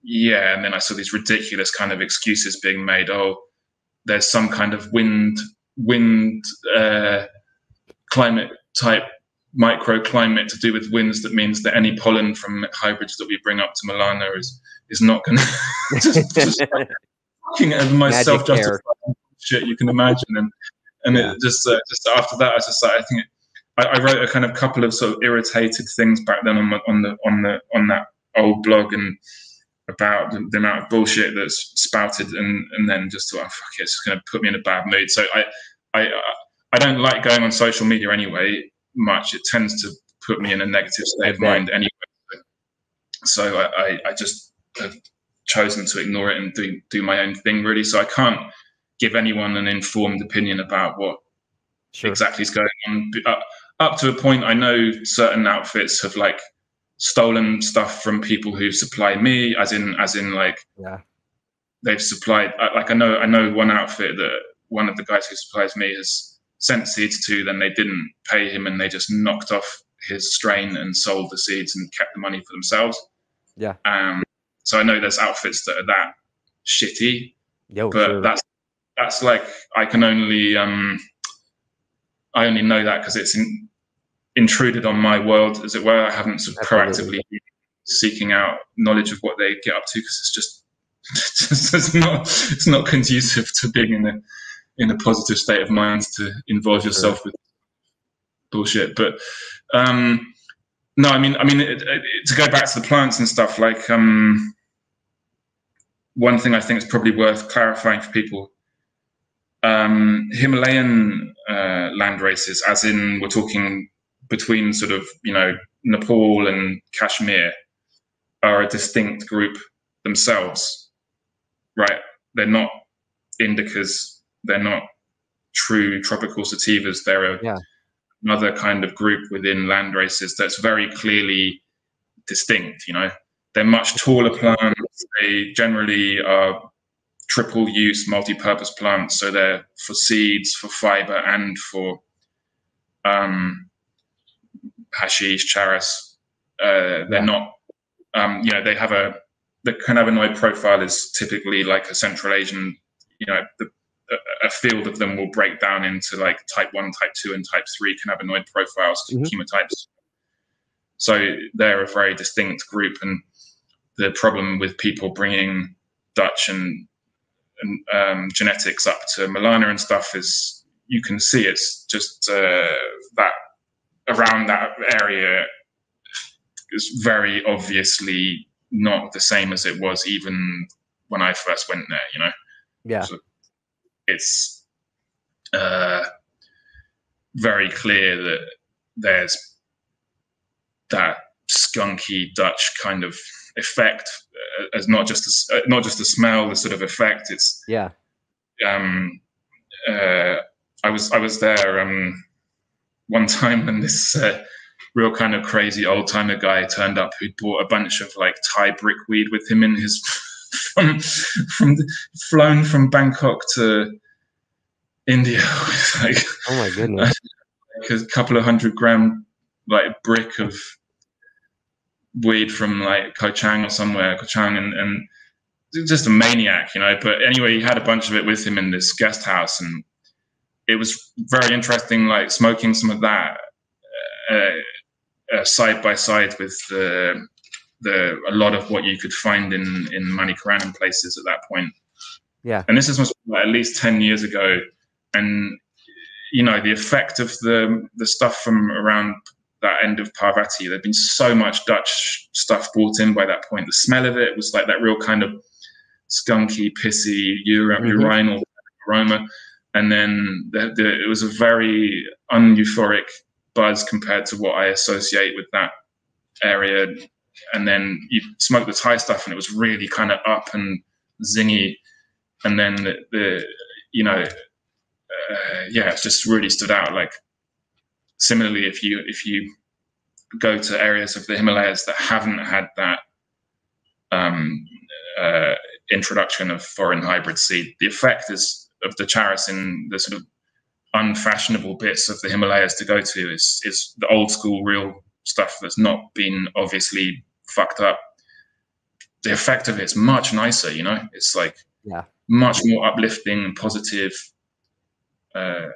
yeah, and then I saw these ridiculous kind of excuses being made. Oh, there's some kind of wind wind uh, climate type microclimate to do with winds that means that any pollen from hybrids that we bring up to Malana is is not going to just, just like, looking at the most shit you can imagine and and yeah. it just uh, just after that I just like I think I, I, wrote a kind of couple of sort of irritated things back then on on the on the on that old blog and about the, the, amount of bullshit that's spouted and and then just thought oh, fuck it, it's going to put me in a bad mood. So I I I don't like going on social media anyway much. It tends to put me in a negative state of mind anyway. So I, I, I just have chosen to ignore it and do do my own thing really. So I can't give anyone an informed opinion about what sure. exactly is going on. Uh, Up to a point, I know certain outfits have like stolen stuff from people who supply me, as in, as in like, yeah, they've supplied. Like I know, I know one outfit that one of the guys who supplies me has sent seeds to. Then they didn't pay him, and they just knocked off his strain and sold the seeds and kept the money for themselves. Yeah. Um. So I know there's outfits that are that shitty, Yo, but sure. that's that's like I can only um, I only know that because it's in, intruded on my world, as it were. I haven't sort of proactively seeking out knowledge of what they get up to because it's just, it's, it's not it's not conducive to being in a in a positive state of mind to involve yourself with bullshit. But um, no, I mean, I mean, it, it, to go back to the plants and stuff, like um, one thing I think is probably worth clarifying for people. Um, Himalayan uh, land races, as in we're talking between sort of you know Nepal and Kashmir, are a distinct group themselves, right? They're not indicas, they're not true tropical sativas. They're a, yeah. another kind of group within land races that's very clearly distinct. You know, they're much taller plants. They generally are triple use, multi-purpose plants. So they're for seeds, for fiber, and for um, hashish, charas. Uh, they're not um, you know, they have a the cannabinoid profile is typically like a Central Asian, you know, the, a field of them will break down into like type one, type two, and type three cannabinoid profiles, mm-hmm. chemotypes. So they're a very distinct group, and the problem with people bringing Dutch and, and um, genetics up to Malana and stuff is you can see it's just uh, that around that area is very obviously not the same as it was even when I first went there. You know. Yeah. So it's uh, very clear that there's that skunky Dutch kind of effect uh, as not just a, uh, not just a smell, the sort of effect. It's yeah. Um, uh, I was I was there um, one time when this uh, real kind of crazy old timer guy turned up who'd brought a bunch of like Thai brickweed with him in his from from flown from Bangkok to India like oh my goodness. like a couple of hundred gram like brick of weed from like Ko Chang or somewhere Ko Chang and, and just a maniac you know but anyway he had a bunch of it with him in this guest house and it was very interesting like smoking some of that uh, uh, side by side with the the a lot of what you could find in in Manikaran places at that point. Yeah, and this is like at least ten years ago, and you know the effect of the the stuff from around that end of Parvati. There'd been so much Dutch stuff brought in by that point. The smell of it was like that real kind of skunky, pissy, ur- mm-hmm. urinal aroma, and then the, the, it was a very uneuphoric buzz compared to what I associate with that area. And then you smoke the Thai stuff, and it was really kind of up and zingy. And then the, the you know, uh, yeah, it just really stood out. Like similarly, if you if you go to areas of the Himalayas that haven't had that um, uh, introduction of foreign hybrid seed, the effect is of the charas in the sort of unfashionable bits of the Himalayas to go to is is the old school real stuff that's not been obviously fucked up. The effect of it's much nicer, you know. It's like yeah, much more uplifting and positive uh,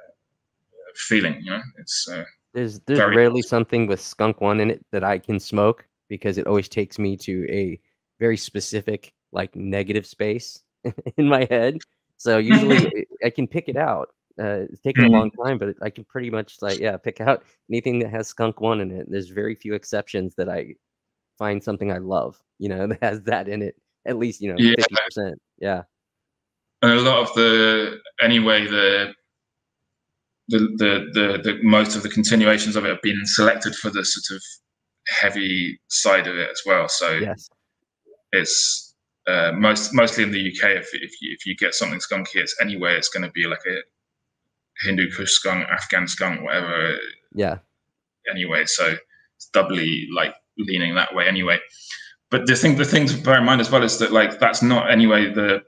feeling. You know, it's uh, there's there's rarely something with skunk one in it that I can smoke because it always takes me to a very specific like negative space in my head. So usually I can pick it out uh, it's taken mm-hmm. a long time, but I can pretty much like yeah pick out anything that has skunk one in it. There's very few exceptions that I find something I love. You know that has that in it. At least you know fifty yeah. percent. Yeah. And a lot of the anyway the the, the the the most of the continuations of it have been selected for the sort of heavy side of it as well. So yes. it's uh, most mostly in the UK. If if you, if you get something skunky, it's anyway it's going to be like a Hindu Kush skunk, Afghan skunk, whatever. Yeah. Anyway, so it's doubly like leaning that way anyway. But the thing, the thing to bear in mind as well is that like that's not anyway the.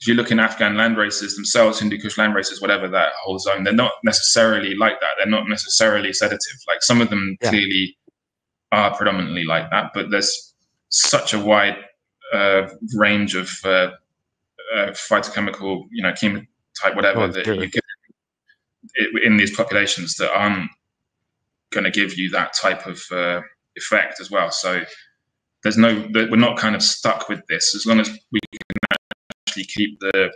If you look in Afghan land races themselves, Hindu Kush land races, whatever that whole zone, they're not necessarily like that. They're not necessarily sedative. Like some of them yeah. clearly are predominantly like that, but there's such a wide uh, range of uh, uh, phytochemical, you know, chem- type whatever Oh, that you get in these populations that aren't going to give you that type of uh, effect as well. So there's no we're not kind of stuck with this as long as we can actually keep the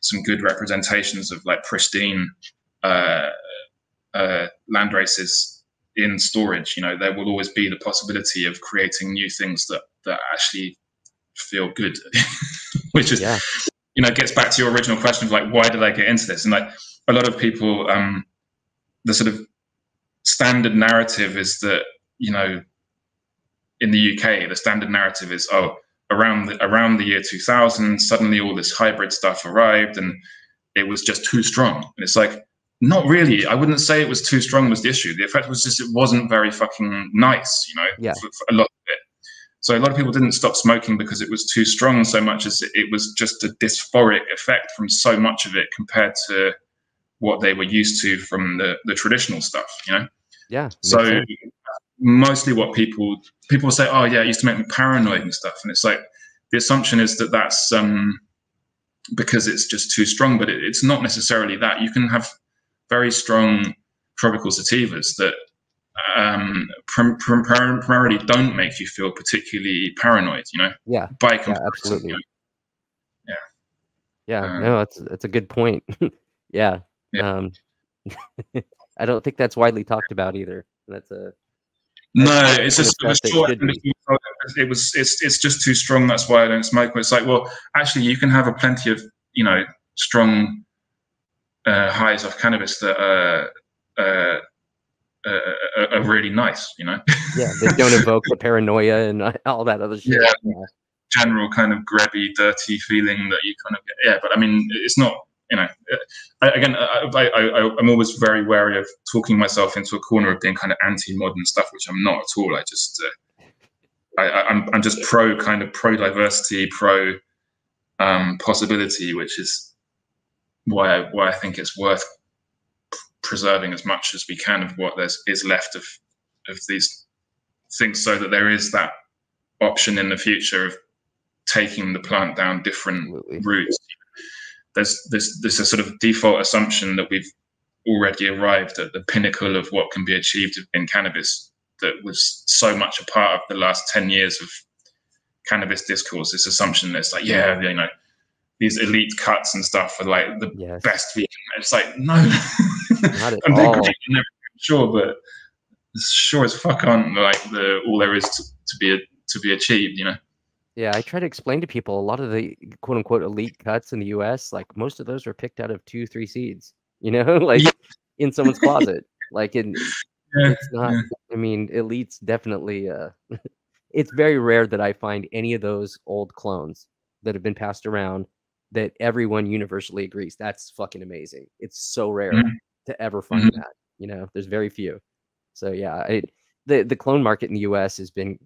some good representations of like pristine uh, uh, land races in storage. You know, there will always be the possibility of creating new things that that actually feel good, which is Yeah. you know gets back to your original question of like why did I get into this? And like a lot of people, um, the sort of standard narrative is that you know in the UK the standard narrative is oh around the, around the year 2000 suddenly all this hybrid stuff arrived and it was just too strong and it's like not really I wouldn't say it was too strong was the issue the effect was just it wasn't very fucking nice you know Yeah. for, for a lot so a lot of people didn't stop smoking because it was too strong so much as it was just a dysphoric effect from so much of it compared to what they were used to from the, the traditional stuff, you know? Yeah. So sense. mostly what people people say, oh yeah, it used to make me paranoid and stuff. And it's like the assumption is that that's um, because it's just too strong, but it, it's not necessarily that. You can have very strong tropical sativas that um, prim- prim- prim- primarily don't make you feel particularly paranoid, you know, yeah. by comparison. absolutely. you know? Yeah, Uh, no, that's that's a good point. yeah. Yeah. Um I don't think that's widely talked about either. That's a No, it's just it was short it was it's it's just too strong. That's why I don't smoke. It's like, well, actually, you can have a plenty of you know strong uh, highs of cannabis that are, uh, uh, are, are really nice. You know, yeah, they don't evoke the paranoia and uh, all that other shit. Yeah. general kind of grabby, dirty feeling that you kind of get. Yeah, but I mean, it's not. You know, I, again, I, I, I, I'm always very wary of talking myself into a corner of being kind of anti-modern stuff, which I'm not at all. I just, uh, I, I- I'm, I'm just pro kind of pro diversity, pro um, possibility, which is why I, why I think it's worth preserving as much as we can of what there's is left of of these things, so that there is that option in the future of taking the plant down different Absolutely. routes. There's there's there's a sort of default assumption that we've already arrived at the pinnacle of what can be achieved in cannabis that was so much a part of the last 10 years of cannabis discourse this assumption that's like yeah you know these elite cuts and stuff are like the Yes. best vegan. it's like no Not at I'm all. everything, sure but sure as fuck aren't like the all there is to, to be to be achieved you know Yeah, I try to explain to people a lot of the quote unquote elite cuts in the US, like most of those are picked out of two, three seeds, you know, like Yeah. in someone's closet. Like in Yeah, it's not yeah. I mean, elites definitely uh it's very rare that I find any of those old clones that have been passed around that everyone universally agrees that's fucking amazing. It's so rare Mhm. To ever find Mhm. that. You know, there's very few. So yeah, I, the the clone market in the US has been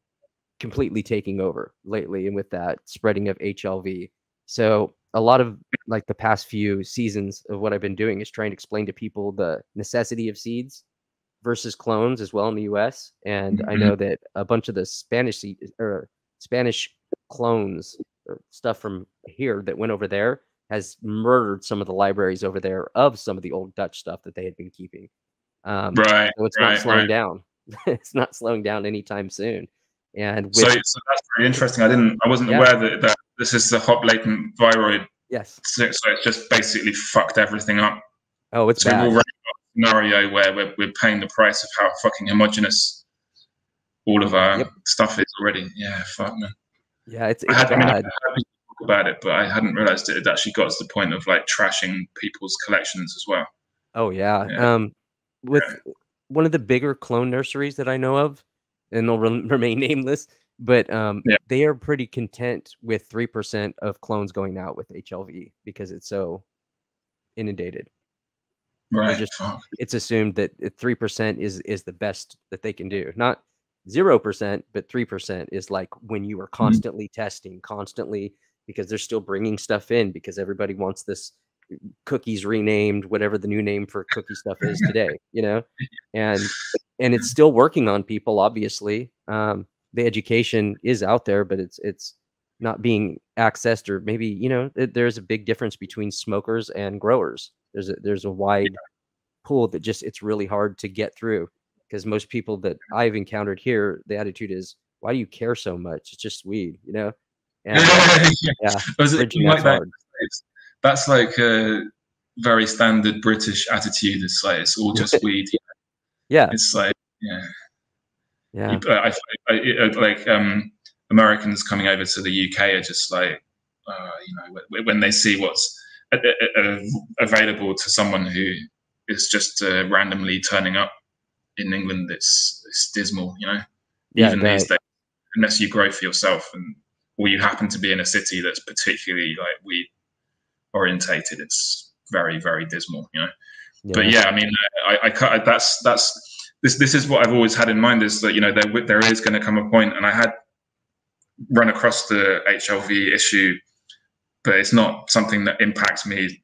completely taking over lately and with that spreading of HLV. So a lot of like the past few seasons of what I've been doing is trying to explain to people the necessity of seeds versus clones as well in the US. And I Mhm. know that a bunch of the Spanish seed or Spanish clones or stuff from here that went over there has murdered some of the libraries over there of some of the old Dutch stuff that they had been keeping. Um, right so it's right, not slowing right. down. it's not slowing down anytime soon. And with so, so that's very interesting. I didn't, I wasn't Yeah. aware that, that this is the hop latent viroid. yes, So, so it's just basically fucked everything up. oh, it's So we've bad. already got a scenario where we're, we're paying the price of how fucking homogenous all of our Yep. stuff is already. Yeah, fuck man. Yeah, it's I it's had, I mean, I bad. people talk about it, but I hadn't realized that it actually got to the point of like trashing people's collections as well. Oh yeah. Yeah. Um, with one of the bigger clone nurseries that I know of, and they'll re- remain nameless, but um, Yeah. they are pretty content with three percent of clones going out with HLV because it's so inundated. Right. just-. It's assumed that three percent is is the best that they can do. Not zero percent, but three percent is like when you are constantly testing, constantly because they're still bringing stuff in because everybody wants this cookies renamed whatever the new name for cookie stuff is today you know? And and it's still working on people obviously. Um the education is out there but it's it's not being accessed or maybe you know there's a big difference between smokers and growers. There's a there's a wide pool that just it's really hard to get through because most people that i've encountered here the attitude is why do you care so much? It's just weed you know yeah, yeah. Like that? that's like a very standard british attitude. It's like it's all just weed. Yeah. It's like yeah. Yeah. I, I, I, like um Americans coming over to the UK are just like, uh, you know, when they see what's available to someone who is just uh, randomly turning up in England, it's, it's dismal, you know. Yeah, Even these days, unless you grow for yourself and or you happen to be in a city that's particularly like weed orientated, it's very very dismal, you know. Yeah. But yeah, I mean, I, I, I that's that's this this is what I've always had in mind is that you know there there is going to come a point, and I had run across the HLV issue, but it's not something that impacts me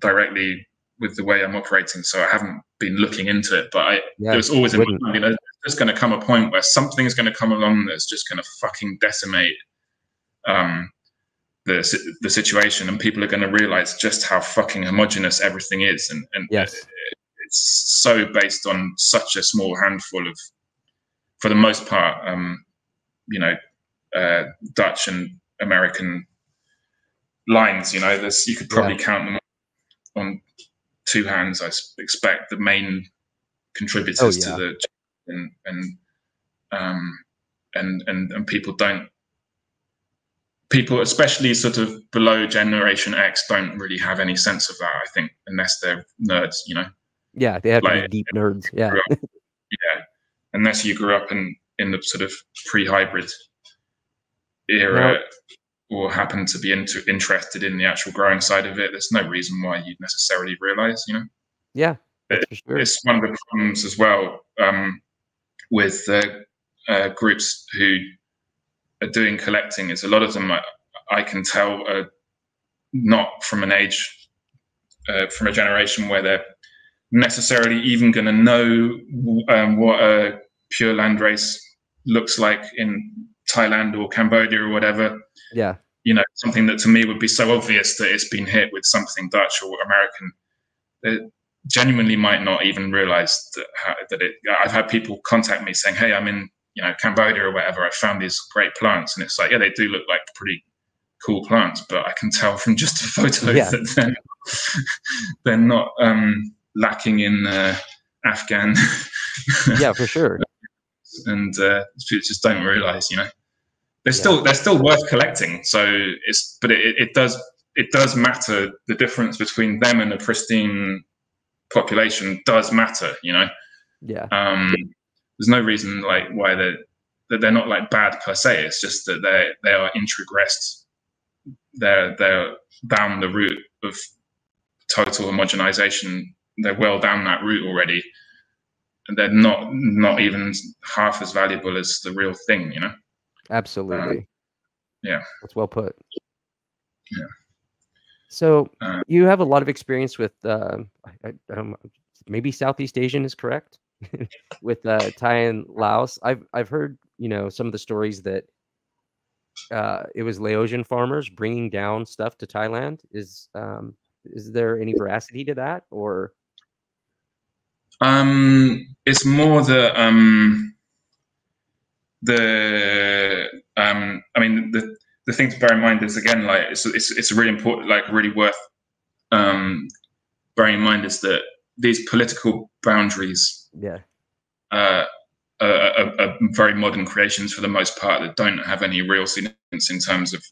directly with the way I'm operating. So I haven't been looking into it, but I, yeah, there's always, mind, you know, there's going to come a point where something is going to come along that's just going to fucking decimate um, the the situation, and people are going to realize just how fucking homogenous everything is, and and yes. it, it's so based on such a small handful of, for the most part, um, you know, uh, Dutch and American lines. You know, there's you could probably yeah. count them on two hands. I expect the main contributors oh, yeah. to the and and um, and and and people don't people especially sort of below generation x don't really have any sense of that i think unless they're nerds you know yeah they have like, deep nerds yeah up, yeah unless you grew up in in the sort of pre-hybrid era or happen to be into, interested in the actual growing side of it, there's no reason why you'd necessarily realize, you know? Yeah. It, sure. It's one of the problems as well um, with uh, uh, groups who are doing collecting is a lot of them I, I can tell are not from an age, uh, from a generation where they're necessarily even going to know um, what a pure land race looks like in Thailand or Cambodia or whatever. Yeah. You know, something that to me would be so obvious that it's been hit with something Dutch or American. They genuinely might not even realize that, that it. I've had people contact me saying, "Hey, I'm in you know Cambodia or whatever. I found these great plants," and it's like, yeah, they do look like pretty cool plants, but I can tell from just a photo yeah. that they're, they're not um, lacking in uh, Afghan. yeah, for sure. and uh, people just don't realize, you know they're yeah. still they're still worth collecting. So it's but it, it does it does matter. The difference between them and a pristine population does matter. You know. Yeah. Um, there's no reason like why they're that they're not like bad per se. It's just that they they are introgressed. They're they're down the route of total homogenization. They're well down that route already, and they're not not even half as valuable as the real thing. You know. Absolutely. Uh, yeah. That's well put. Yeah. So uh, you have a lot of experience with uh, I, I maybe Southeast Asian is correct with uh, and Laos. I've I've heard you know some of the stories that uh, it was Laotian farmers bringing down stuff to Thailand. Is um, is there any veracity to that or? Um, it's more the um, the um, I mean the the thing to bear in mind is again like it's it's, it's really important like really worth um, bearing in mind is that these political boundaries yeah uh, are, are, are, very modern creations for the most part that don't have any real significance in terms of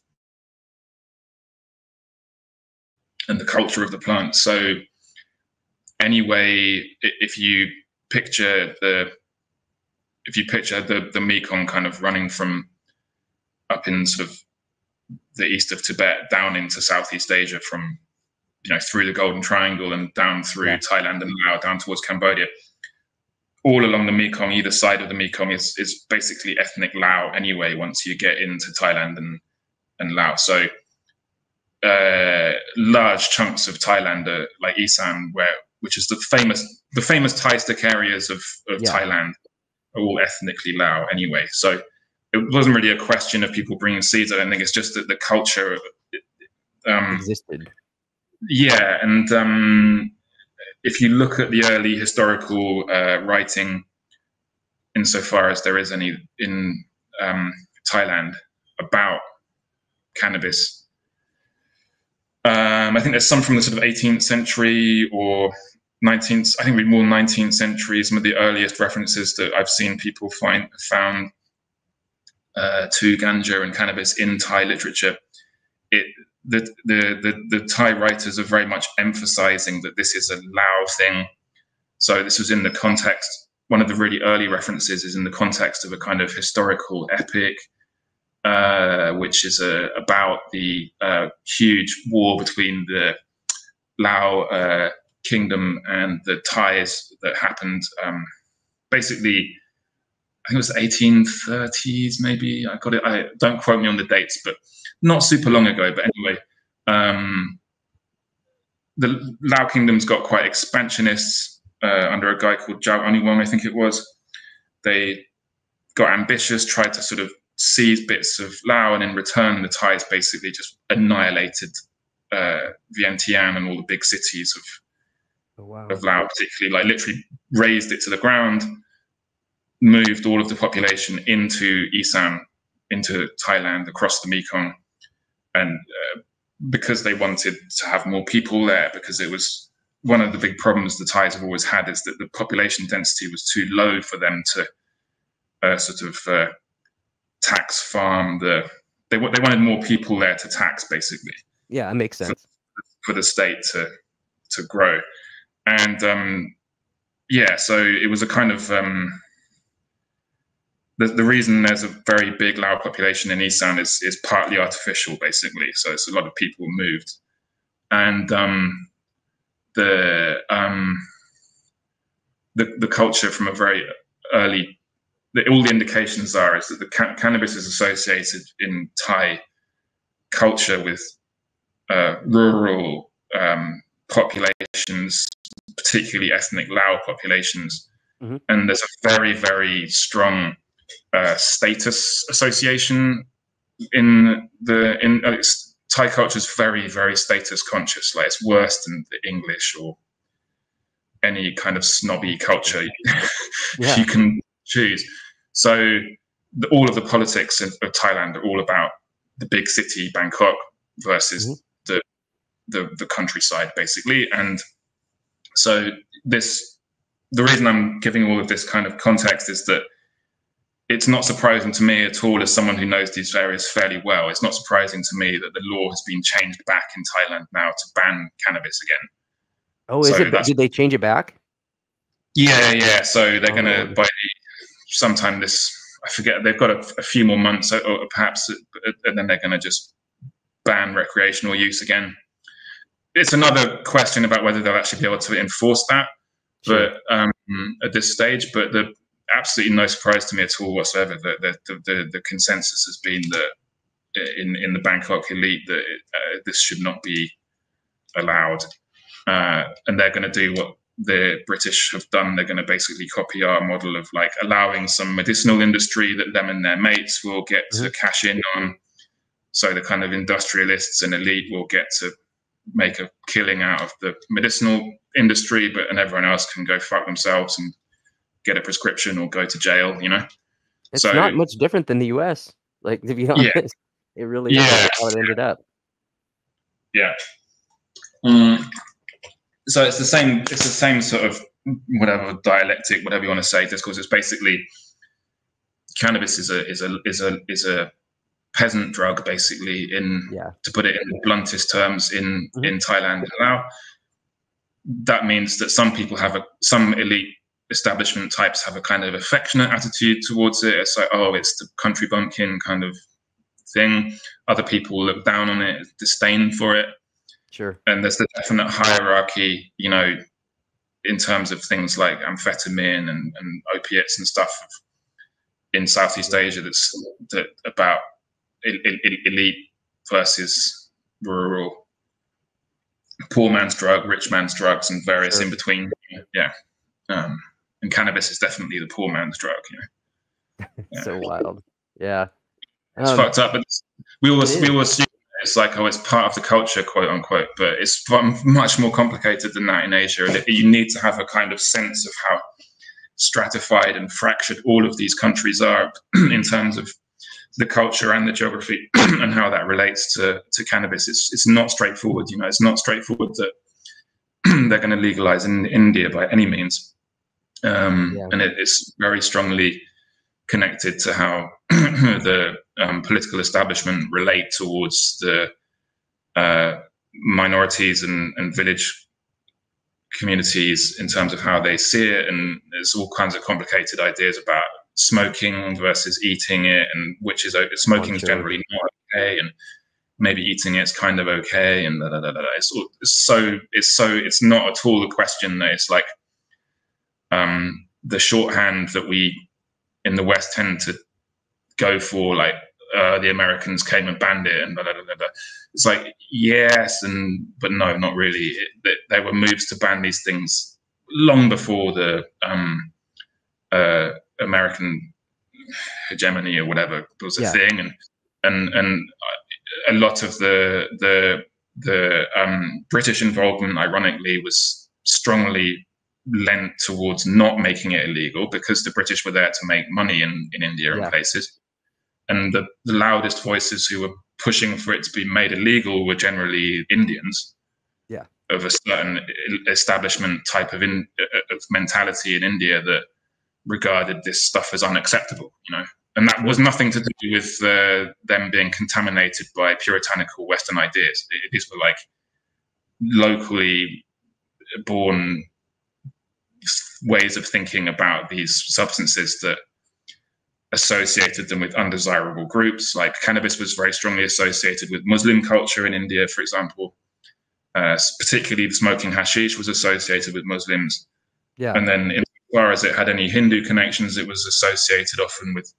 and the culture of the plant so anyway if you picture the if you picture the the Mekong kind of running from up in sort of the east of Tibet down into Southeast Asia from you know through the Golden Triangle and down through yeah. Thailand and Laos down towards Cambodia. All along the Mekong, either side of the Mekong is is basically ethnic Lao anyway. Once you get into Thailand and and Laos, so uh, large chunks of Thailand, are, like Isan, where which is the famous the famous Thai stick areas of, of yeah. Thailand, are all ethnically Lao anyway. So it wasn't really a question of people bringing seeds. I don't think it's just that the culture um, existed. Yeah, and um, if you look at the early historical uh, writing, insofar as there is any in um, Thailand about cannabis, um, I think there's some from the sort of 18th century or 19th. I think more 19th century. Some of the earliest references that I've seen people find found uh, to ganja and cannabis in Thai literature. It the, the the the Thai writers are very much emphasizing that this is a Lao thing. So this was in the context. One of the really early references is in the context of a kind of historical epic, uh, which is uh, about the uh, huge war between the Lao uh, kingdom and the Thais that happened. Um, basically, I think it was 1830s, maybe. I got it. I don't quote me on the dates, but not super long ago. But anyway, um, the Lao kingdom's got quite expansionists uh, under a guy called Chao Anouvong, I think it was. They got ambitious, tried to sort of seize bits of Lao, and in return, the Thais basically just annihilated uh, Vientiane and all the big cities of, oh, wow. of Lao, particularly like literally razed it to the ground moved all of the population into Isan, into Thailand, across the Mekong, and uh, because they wanted to have more people there, because it was one of the big problems the Thais have always had is that the population density was too low for them to uh, sort of uh, tax farm the. They, they wanted more people there to tax, basically. Yeah, it makes sense for, for the state to to grow, and um, yeah, so it was a kind of um, the, the reason there's a very big Lao population in Isan is is partly artificial, basically. So it's a lot of people moved, and um, the um, the the culture from a very early. The, all the indications are is that the ca- cannabis is associated in Thai culture with uh, rural um, populations, particularly ethnic Lao populations, mm-hmm. and there's a very very strong uh, status association in the in uh, Thai culture is very very status conscious. Like it's worse than the English or any kind of snobby culture yeah. you can choose. So the, all of the politics of, of, Thailand are all about the big city Bangkok versus mm-hmm. the, the the countryside basically. And so this the reason I'm giving all of this kind of context is that it's not surprising to me at all as someone who knows these areas fairly well. It's not surprising to me that the law has been changed back in Thailand now to ban cannabis again. Oh, is so it? Did they change it back? Yeah, yeah. So they're oh, going to by sometime this. I forget. They've got a, a few more months, or perhaps, and then they're going to just ban recreational use again. It's another question about whether they'll actually be able to enforce that, but um, at this stage. But the absolutely no surprise to me at all whatsoever that the, the, the, consensus has been that in, in the Bangkok elite that uh, this should not be allowed. Uh, and they're going to do what the British have done. They're going to basically copy our model of like allowing some medicinal industry that them and their mates will get mm-hmm. to cash in on. So the kind of industrialists and elite will get to make a killing out of the medicinal industry, but and everyone else can go fuck themselves and get a prescription or go to jail. You know, it's so, not much different than the U.S. Like to be honest, yeah. it really yeah. is how it ended up. Yeah. Mm. So it's the same. It's the same sort of whatever dialectic, whatever you want to say, discourse. It's basically cannabis is a is a is a is a peasant drug, basically. In yeah. to put it in the bluntest terms, in mm-hmm. in Thailand now, that means that some people have a some elite establishment types have a kind of affectionate attitude towards it. It's like, oh, it's the country bumpkin kind of thing. Other people look down on it, disdain for it. Sure. And there's the definite hierarchy, you know, in terms of things like amphetamine and, and opiates and stuff in Southeast Asia that's that about elite versus rural, poor man's drug, rich man's drugs, and various sure. in between. Yeah. Um, and cannabis is definitely the poor man's drug. You know? so wild. Yeah, it's um, fucked up. But we all we all assume it's like oh, it's part of the culture, quote unquote. But it's much more complicated than that in Asia. You need to have a kind of sense of how stratified and fractured all of these countries are in terms of the culture and the geography and how that relates to, to cannabis. It's it's not straightforward. You know, it's not straightforward that they're going to legalize in India by any means, um, yeah. and it's very strongly connected to how the um, political establishment relate towards the uh, minorities and, and village communities in terms of how they see it, and there's all kinds of complicated ideas about smoking versus eating it, and which is smoking is generally not okay, and maybe eating it's kind of okay, and da, da, da, It's, it's so it's so it's not at all the question that it's like um, the shorthand that we in the West tend to go for, like uh, the Americans came and banned it, and blah, blah, blah, it's like yes, and but no, not really. It, there were moves to ban these things long before the um, uh, American hegemony or whatever was a yeah. thing, and and and a lot of the the the um, British involvement, ironically, was strongly lent towards not making it illegal because the British were there to make money in, in India yeah. and places. And the, the loudest voices who were pushing for it to be made illegal were generally Indians. Yeah. Of a certain establishment type of in, of mentality in India that regarded this stuff as unacceptable, you know. And that was nothing to do with uh, them being contaminated by puritanical Western ideas. These were like locally born ways of thinking about these substances that associated them with undesirable groups. Like cannabis was very strongly associated with Muslim culture in India, for example. Uh, particularly, the smoking hashish was associated with Muslims. Yeah. And then, as far as it had any Hindu connections, it was associated often with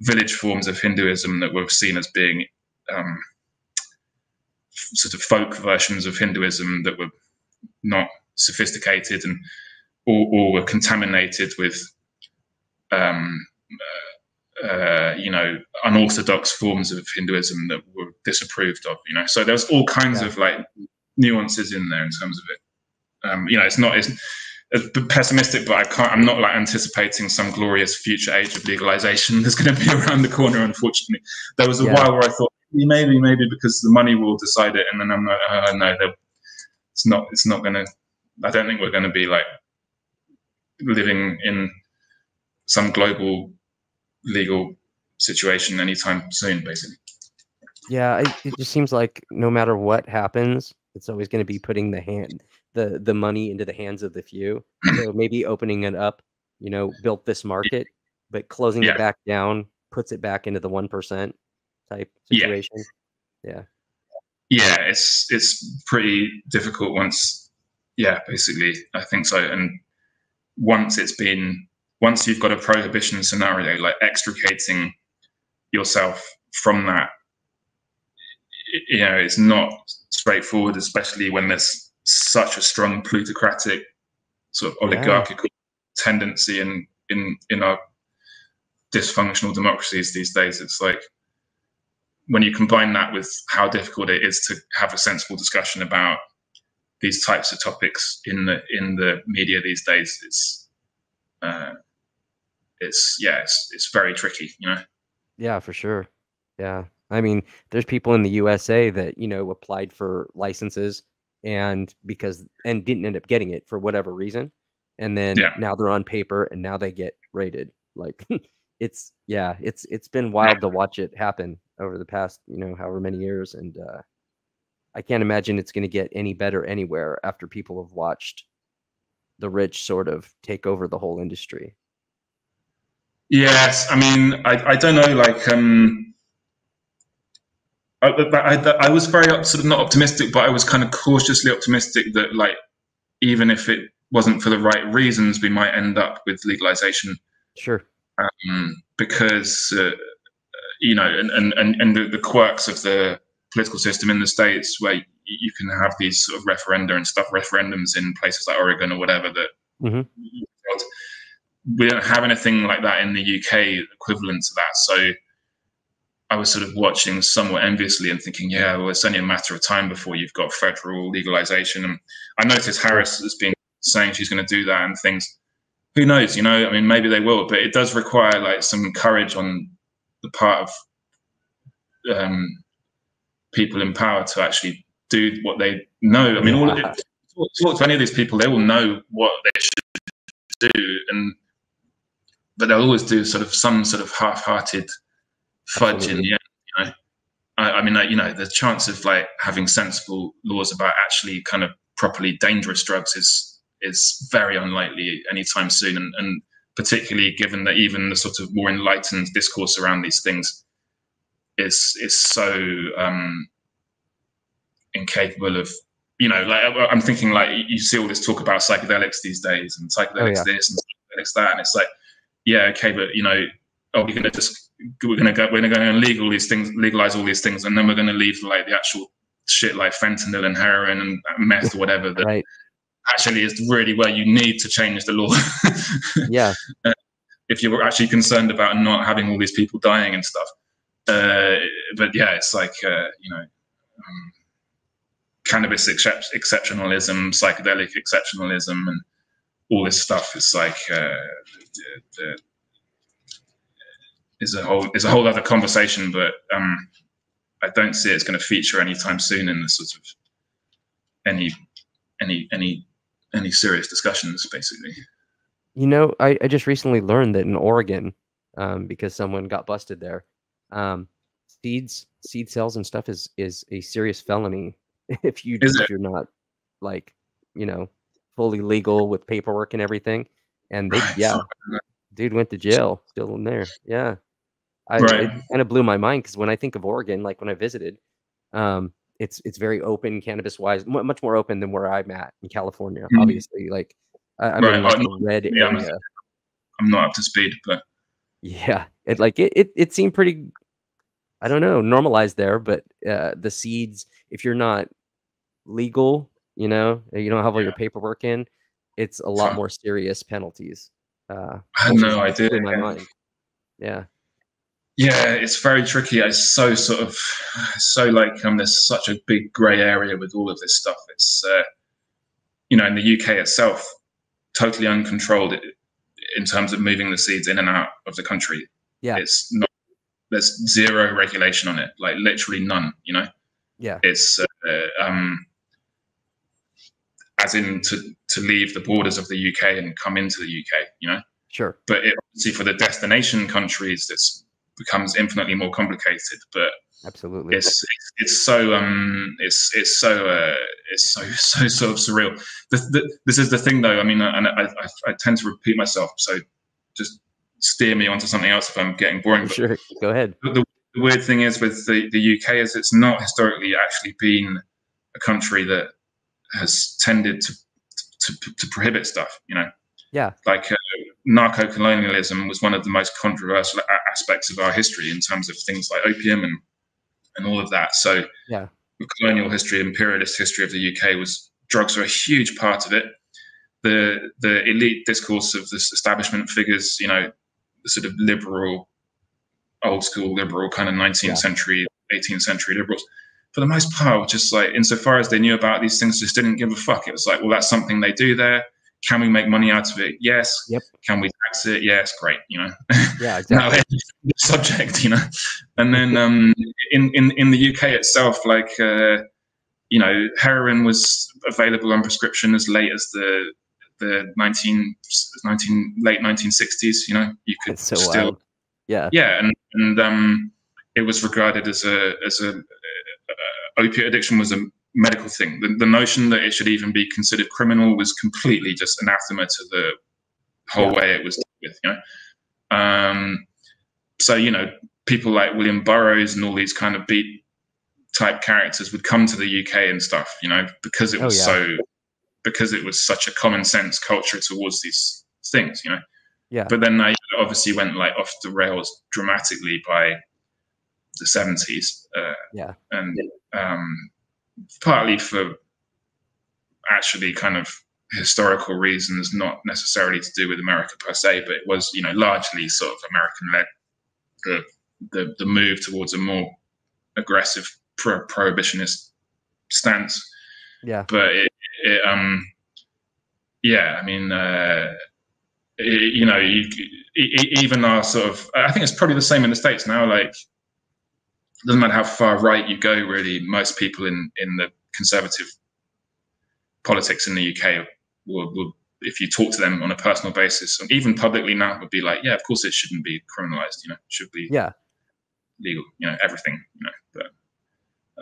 village forms of Hinduism that were seen as being um, sort of folk versions of Hinduism that were not sophisticated and or, or were contaminated with um, uh, uh, you know unorthodox forms of Hinduism that were disapproved of. You know, so there's all kinds yeah. of like nuances in there in terms of it. Um, you know, it's not as, as pessimistic, but I can't. I'm not like anticipating some glorious future age of legalization that's going to be around the corner. Unfortunately, there was a yeah. while where I thought maybe, maybe because the money will decide it, and then I'm like, uh, no, it's not. It's not going to. I don't think we're going to be like living in some global legal situation anytime soon, basically. Yeah, it, it just seems like no matter what happens, it's always going to be putting the hand the the money into the hands of the few. So maybe opening it up, you know, built this market, but closing yeah. it back down puts it back into the one percent type situation. Yeah. yeah. Yeah, it's it's pretty difficult once. Yeah, basically, I think so. And once it's been once you've got a prohibition scenario, like extricating yourself from that, you know, it's not straightforward, especially when there's such a strong plutocratic sort of oligarchical yeah. tendency in in in our dysfunctional democracies these days. It's like when you combine that with how difficult it is to have a sensible discussion about these types of topics in the in the media these days, it's uh, it's yeah, it's it's very tricky, you know. Yeah, for sure. Yeah, I mean, there's people in the USA that you know applied for licenses and because and didn't end up getting it for whatever reason, and then yeah. now they're on paper and now they get rated. Like it's yeah, it's it's been wild to watch it happen over the past you know however many years, and uh, I can't imagine it's going to get any better anywhere after people have watched the rich sort of take over the whole industry. Yes, I mean, I, I don't know, like, um, I, I, I was very sort of not optimistic, but I was kind of cautiously optimistic that, like, even if it wasn't for the right reasons, we might end up with legalization. Sure. Um, because, uh, you know, and, and, and the, the quirks of the political system in the states where you can have these sort of referenda and stuff, referendums in places like Oregon or whatever that mm-hmm. we don't have anything like that in the UK equivalent to that. So I was sort of watching somewhat enviously and thinking, yeah, well, it's only a matter of time before you've got federal legalization. And I noticed Harris has been saying she's going to do that and things. Who knows? You know, I mean, maybe they will, but it does require like some courage on the part of um, people in power to actually do what they know. I mean, all it, talk to any of these people, they will know what they should do, and but they'll always do sort of some sort of half-hearted fudge in the end. You know, I, I mean, like, you know, the chance of like having sensible laws about actually kind of properly dangerous drugs is is very unlikely anytime soon, and, and particularly given that even the sort of more enlightened discourse around these things is is so um, incapable of you know like i'm thinking like you see all this talk about psychedelics these days and psychedelics oh, yeah. this and psychedelics that and it's like yeah okay but you know are we going to just we're going to go we're going to go and legal these things legalize all these things and then we're going to leave like the actual shit like fentanyl and heroin and meth or whatever that right. actually is really where you need to change the law yeah uh, if you're actually concerned about not having all these people dying and stuff uh, but yeah it's like uh, you know um, cannabis exceptionalism psychedelic exceptionalism and all this stuff is like uh, is a whole is a whole other conversation. But um, I don't see it's going to feature anytime soon in the sort of any any any any serious discussions, basically. You know, I, I just recently learned that in Oregon, um, because someone got busted there, um, seeds, seed sales and stuff is is a serious felony if you if you're not like you know fully legal with paperwork and everything. And they, yeah, dude went to jail, still in there. Yeah, I, right. it kind of blew my mind because when I think of Oregon, like when I visited, um, it's it's very open cannabis wise, much more open than where I'm at in California. Mm-hmm. Obviously, like I, am right. in like a red yeah, area. I'm not up to speed, but yeah, it like it it, it seemed pretty. I don't know, normalized there, but uh, the seeds, if you're not legal, you know, you don't have all yeah. your paperwork in, it's a lot huh. more serious penalties. Uh, I no idea. In my mind. Yeah. Yeah, it's very tricky. It's so sort of so like um, there's such a big grey area with all of this stuff. It's uh, you know in the UK itself, totally uncontrolled in terms of moving the seeds in and out of the country. Yeah, it's not. There's zero regulation on it, like literally none. You know. Yeah, it's uh, um, as in to to leave the borders of the UK and come into the UK. You know. Sure. But it, obviously, for the destination countries, this becomes infinitely more complicated. But absolutely, it's it's, it's so um it's it's so uh, it's so so sort of surreal. The, the, this is the thing, though. I mean, and I, I, I tend to repeat myself, so just steer me onto something else if I'm getting boring. Sure, go ahead. The, the weird thing is with the, the UK is it's not historically actually been a country that has tended to to, to prohibit stuff. You know. Yeah. Like uh, narco colonialism was one of the most controversial aspects of our history in terms of things like opium and and all of that. So yeah, the colonial history, imperialist history of the UK was drugs were a huge part of it. The the elite discourse of this establishment figures, you know, sort of liberal, old school liberal kind of 19th yeah. century, 18th century liberals, for the most part, just like insofar as they knew about these things, just didn't give a fuck. It was like, well, that's something they do there. Can we make money out of it? Yes. Yep. Can we tax it? Yes. Great. You know. Yeah. Exactly. no, subject. You know. And then um, in in in the UK itself, like uh, you know, heroin was available on prescription as late as the the 19, 19 late 1960s. You know, you could so still. Wild. Yeah. Yeah, and and um, it was regarded as a as a uh, opiate addiction was a medical thing. The, the, notion that it should even be considered criminal was completely just anathema to the whole yeah. way it was dealt with. You know, um, so you know, people like William Burroughs and all these kind of beat type characters would come to the UK and stuff. You know, because it oh, was oh, yeah. so because it was such a common sense culture towards these things. You know. Yeah. But then I obviously went like off the rails dramatically by the 70s. Uh, yeah. And um, partly for actually kind of historical reasons, not necessarily to do with America per se, but it was, you know, largely sort of American led. The the the move towards a more aggressive pro- prohibitionist stance. Yeah. But it, it um, yeah, I mean, uh, it, you know, you, even our sort of, I think it's probably the same in the states now. Like, it doesn't matter how far right you go, really. Most people in in the conservative politics in the UK will, will if you talk to them on a personal basis, and even publicly now, would be like, yeah, of course it shouldn't be criminalized. You know, it should be yeah legal. You know, everything. You know, but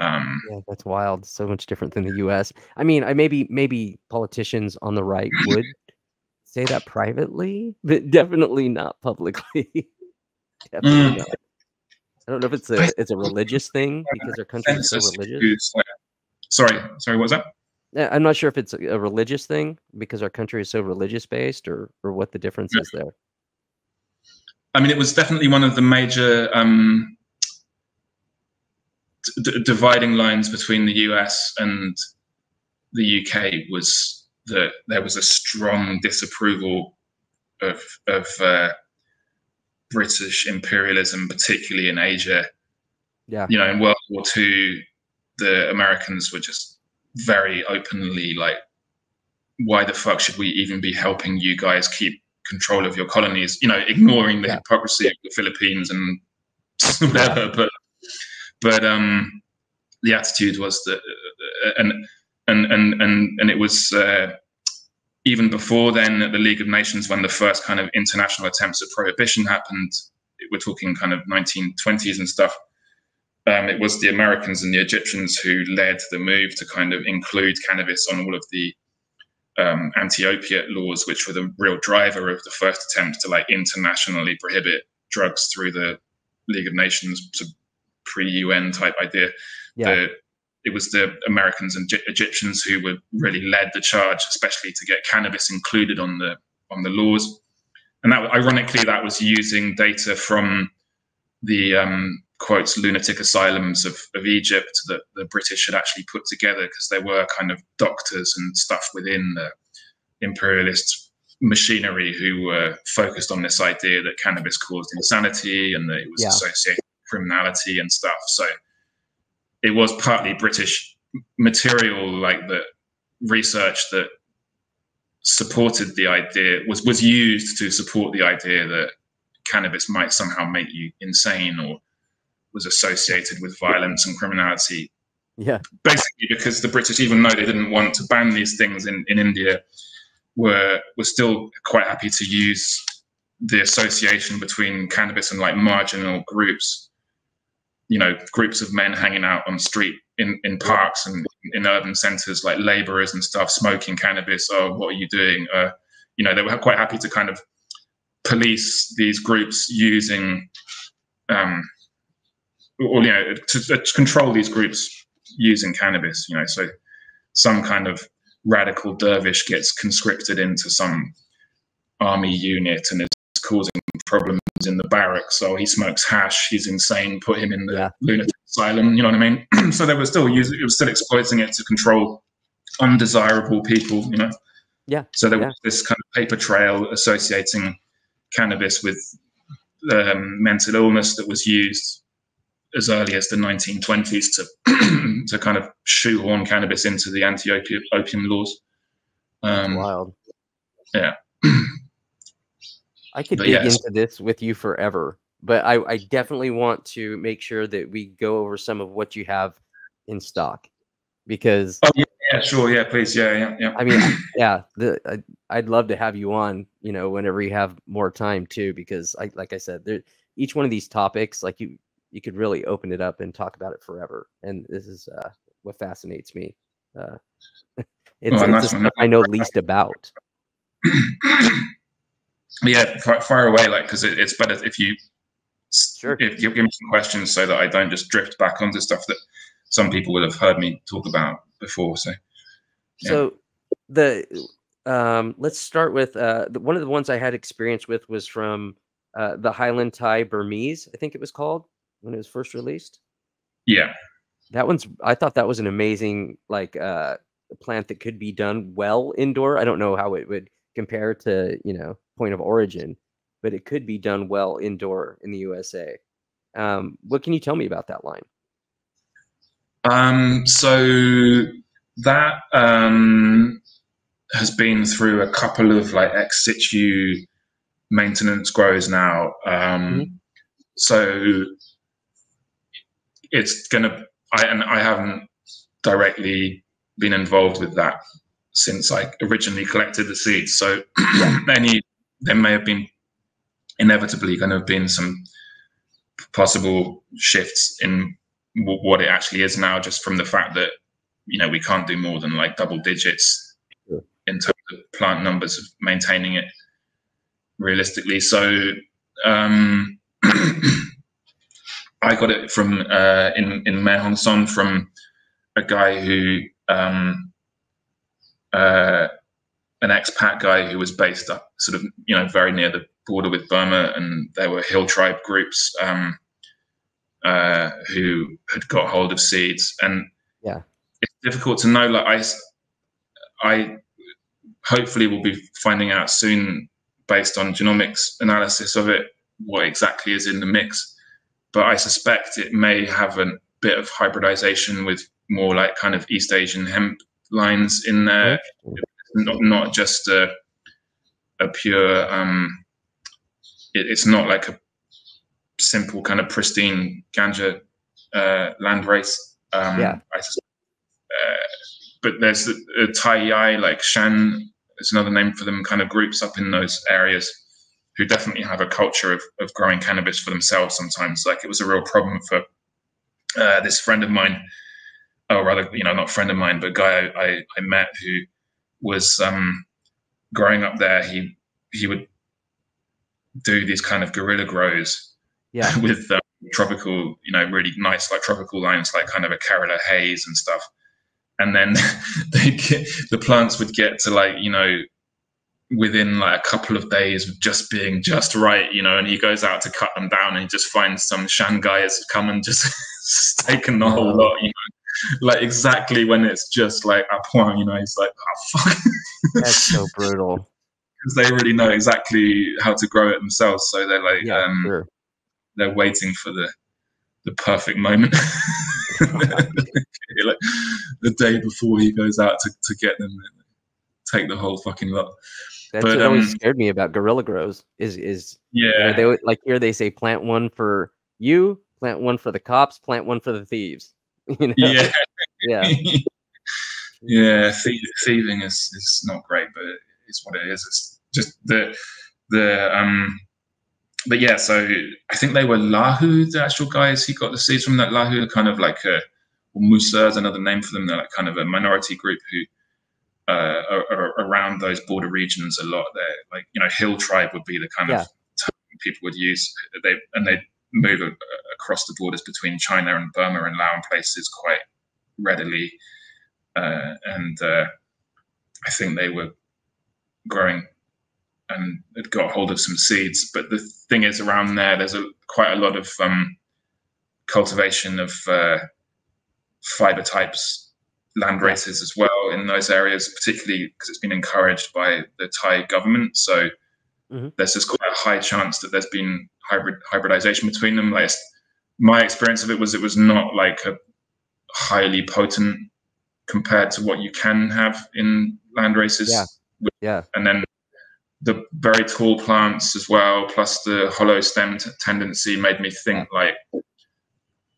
um, yeah, that's wild. So much different than the U.S. I mean, I maybe maybe politicians on the right would say that privately, but definitely not publicly. definitely mm. not. I don't know if it's a it's a religious thing because our country is so religious. Sorry, sorry, what was that? I'm not sure if it's a religious thing because our country is so religious based, or or what the difference yeah. is there. I mean, it was definitely one of the major um, d- dividing lines between the US and the UK was that there was a strong disapproval of of uh, British imperialism, particularly in Asia. Yeah, you know, in World War II, the Americans were just very openly like, why the fuck should we even be helping you guys keep control of your colonies? You know, ignoring the yeah. hypocrisy of the Philippines and whatever. But but um, the attitude was that, uh, and and and and and it was. Uh, even before then, at the League of Nations, when the first kind of international attempts at prohibition happened, we're talking kind of 1920s and stuff um, it was the Americans and the Egyptians who led the move to kind of include cannabis on all of the um, anti-opiate laws, which were the real driver of the first attempt to like internationally prohibit drugs through the League of Nations, pre-UN type idea. Yeah. The, it was the Americans and Egyptians who were really led the charge, especially to get cannabis included on the on the laws. And that, ironically, that was using data from the um, quotes lunatic asylums of, of Egypt that the British had actually put together because there were kind of doctors and stuff within the imperialist machinery who were focused on this idea that cannabis caused insanity and that it was yeah. associated criminality and stuff. So it was partly British material, like the research that supported the idea was was used to support the idea that cannabis might somehow make you insane or was associated with violence and criminality. Yeah. Basically, because the British, even though they didn't want to ban these things in, in India, were were still quite happy to use the association between cannabis and like marginal groups. You know, groups of men hanging out on the street in, in parks and in urban centers, like laborers and stuff, smoking cannabis. Oh, what are you doing? Uh, you know, they were quite happy to kind of police these groups using um, or you know to, to, control these groups using cannabis you know so some kind of radical dervish gets conscripted into some army unit and is causing problems in the barracks so he smokes hash he's insane put him in the yeah. lunatic asylum you know what i mean so they were still using it was still exploiting it to control undesirable people you know yeah so there yeah. was this kind of paper trail associating cannabis with um, mental illness that was used as early as the 1920s to to kind of shoehorn cannabis into the anti-opium opium laws. Um, wild. Yeah. I could but dig yes. into this with you forever, but I, I definitely want to make sure that we go over some of what you have in stock because. Oh, yeah, yeah sure, yeah, please, yeah, yeah, yeah. I mean, yeah, the I, I'd love to have you on, you know, whenever you have more time too, because I like I said, there each one of these topics, like you you could really open it up and talk about it forever. And this is uh, what fascinates me. Uh, it's, oh, it's stuff I know least about. yeah, fire, fire, away, like because it, it's better if you sure. if you give me some questions so that I don't just drift back onto stuff that some people would have heard me talk about before. So, yeah. so the um, let's start with uh, the, one of the ones I had experience with was from uh, the Highland Thai Burmese, I think it was called when it was first released. Yeah. That one's I thought that was an amazing like uh plant that could be done well indoor. I don't know how it would compare to, you know, point of origin, but it could be done well indoor in the USA. Um, what can you tell me about that line? Um, so that um, has been through a couple of like ex situ maintenance grows now. Um, mm-hmm. So it's gonna. I and I haven't directly been involved with that since I originally collected the seeds. So any there may have been inevitably going to have been some possible shifts in w- what it actually is now, just from the fact that you know we can't do more than like double digits sure. in terms of plant numbers of maintaining it realistically. So um, I got it from uh, in in Mae Hong Son from a guy who um, uh, an expat guy who was based up sort of you know very near the border with Burma, and there were hill tribe groups um, uh, who had got hold of seeds, and yeah, it's difficult to know. Like I, I hopefully will be finding out soon based on genomics analysis of it what exactly is in the mix. But I suspect it may have a bit of hybridization with more like kind of East Asian hemp lines in there, not not just a a pure. Um, it, it's not like a simple kind of pristine ganja uh, land race. Um, yeah. Uh, but there's a, a Tai Yai, like Shan, is another name for them, kind of groups up in those areas who definitely have a culture of, of growing cannabis for themselves sometimes. Like it was a real problem for uh, this friend of mine or rather, you know, not friend of mine, but a guy I, I, met who was um, growing up there. He he would do these kind of guerrilla grows, yeah, with um, tropical, you know, really nice like tropical lines, like kind of a Kerala haze and stuff. And then they get, the plants would get to like you know within like a couple of days of just being just right, you know, and he goes out to cut them down and he just finds some Shan guy has come and just taken the whole lot, you know like exactly when it's just like a point, you know, it's like, oh fuck. That's so brutal. Because they really know exactly how to grow it themselves, so they're like, yeah, um, sure. they're waiting for the the perfect moment. like the day before he goes out to, to get them, take the whole fucking lot. That's but, what um, always scared me about guerrilla grows. Is is yeah, you know, they like here they say plant one for you, plant one for the cops, plant one for the thieves. You know? Yeah, yeah, yeah. Thieving is is not great, but it's what it is. It's just the the um. But yeah, so I think they were Lahu, the actual guys. He got the seeds from that Lahu, kind of like a Musa is another name for them. They're like kind of a minority group who uh, are, are, around those border regions a lot. They're like you know hill tribe would be the kind yeah. of people would use. They and they move a, across the borders between China and Burma and Laos and places quite readily. Uh, and uh, I think they were growing and had got hold of some seeds. But the thing is, around there, there's a quite a lot of um, cultivation of uh, fiber types land races as well in those areas, particularly because it's been encouraged by the Thai government. So mm-hmm. there's just quite a high chance that there's been hybrid hybridization between them. Like my experience of it was it was not like a highly potent compared to what you can have in land races. Yeah. Yeah. And then the very tall plants as well, plus the hollow stem t- tendency, made me think like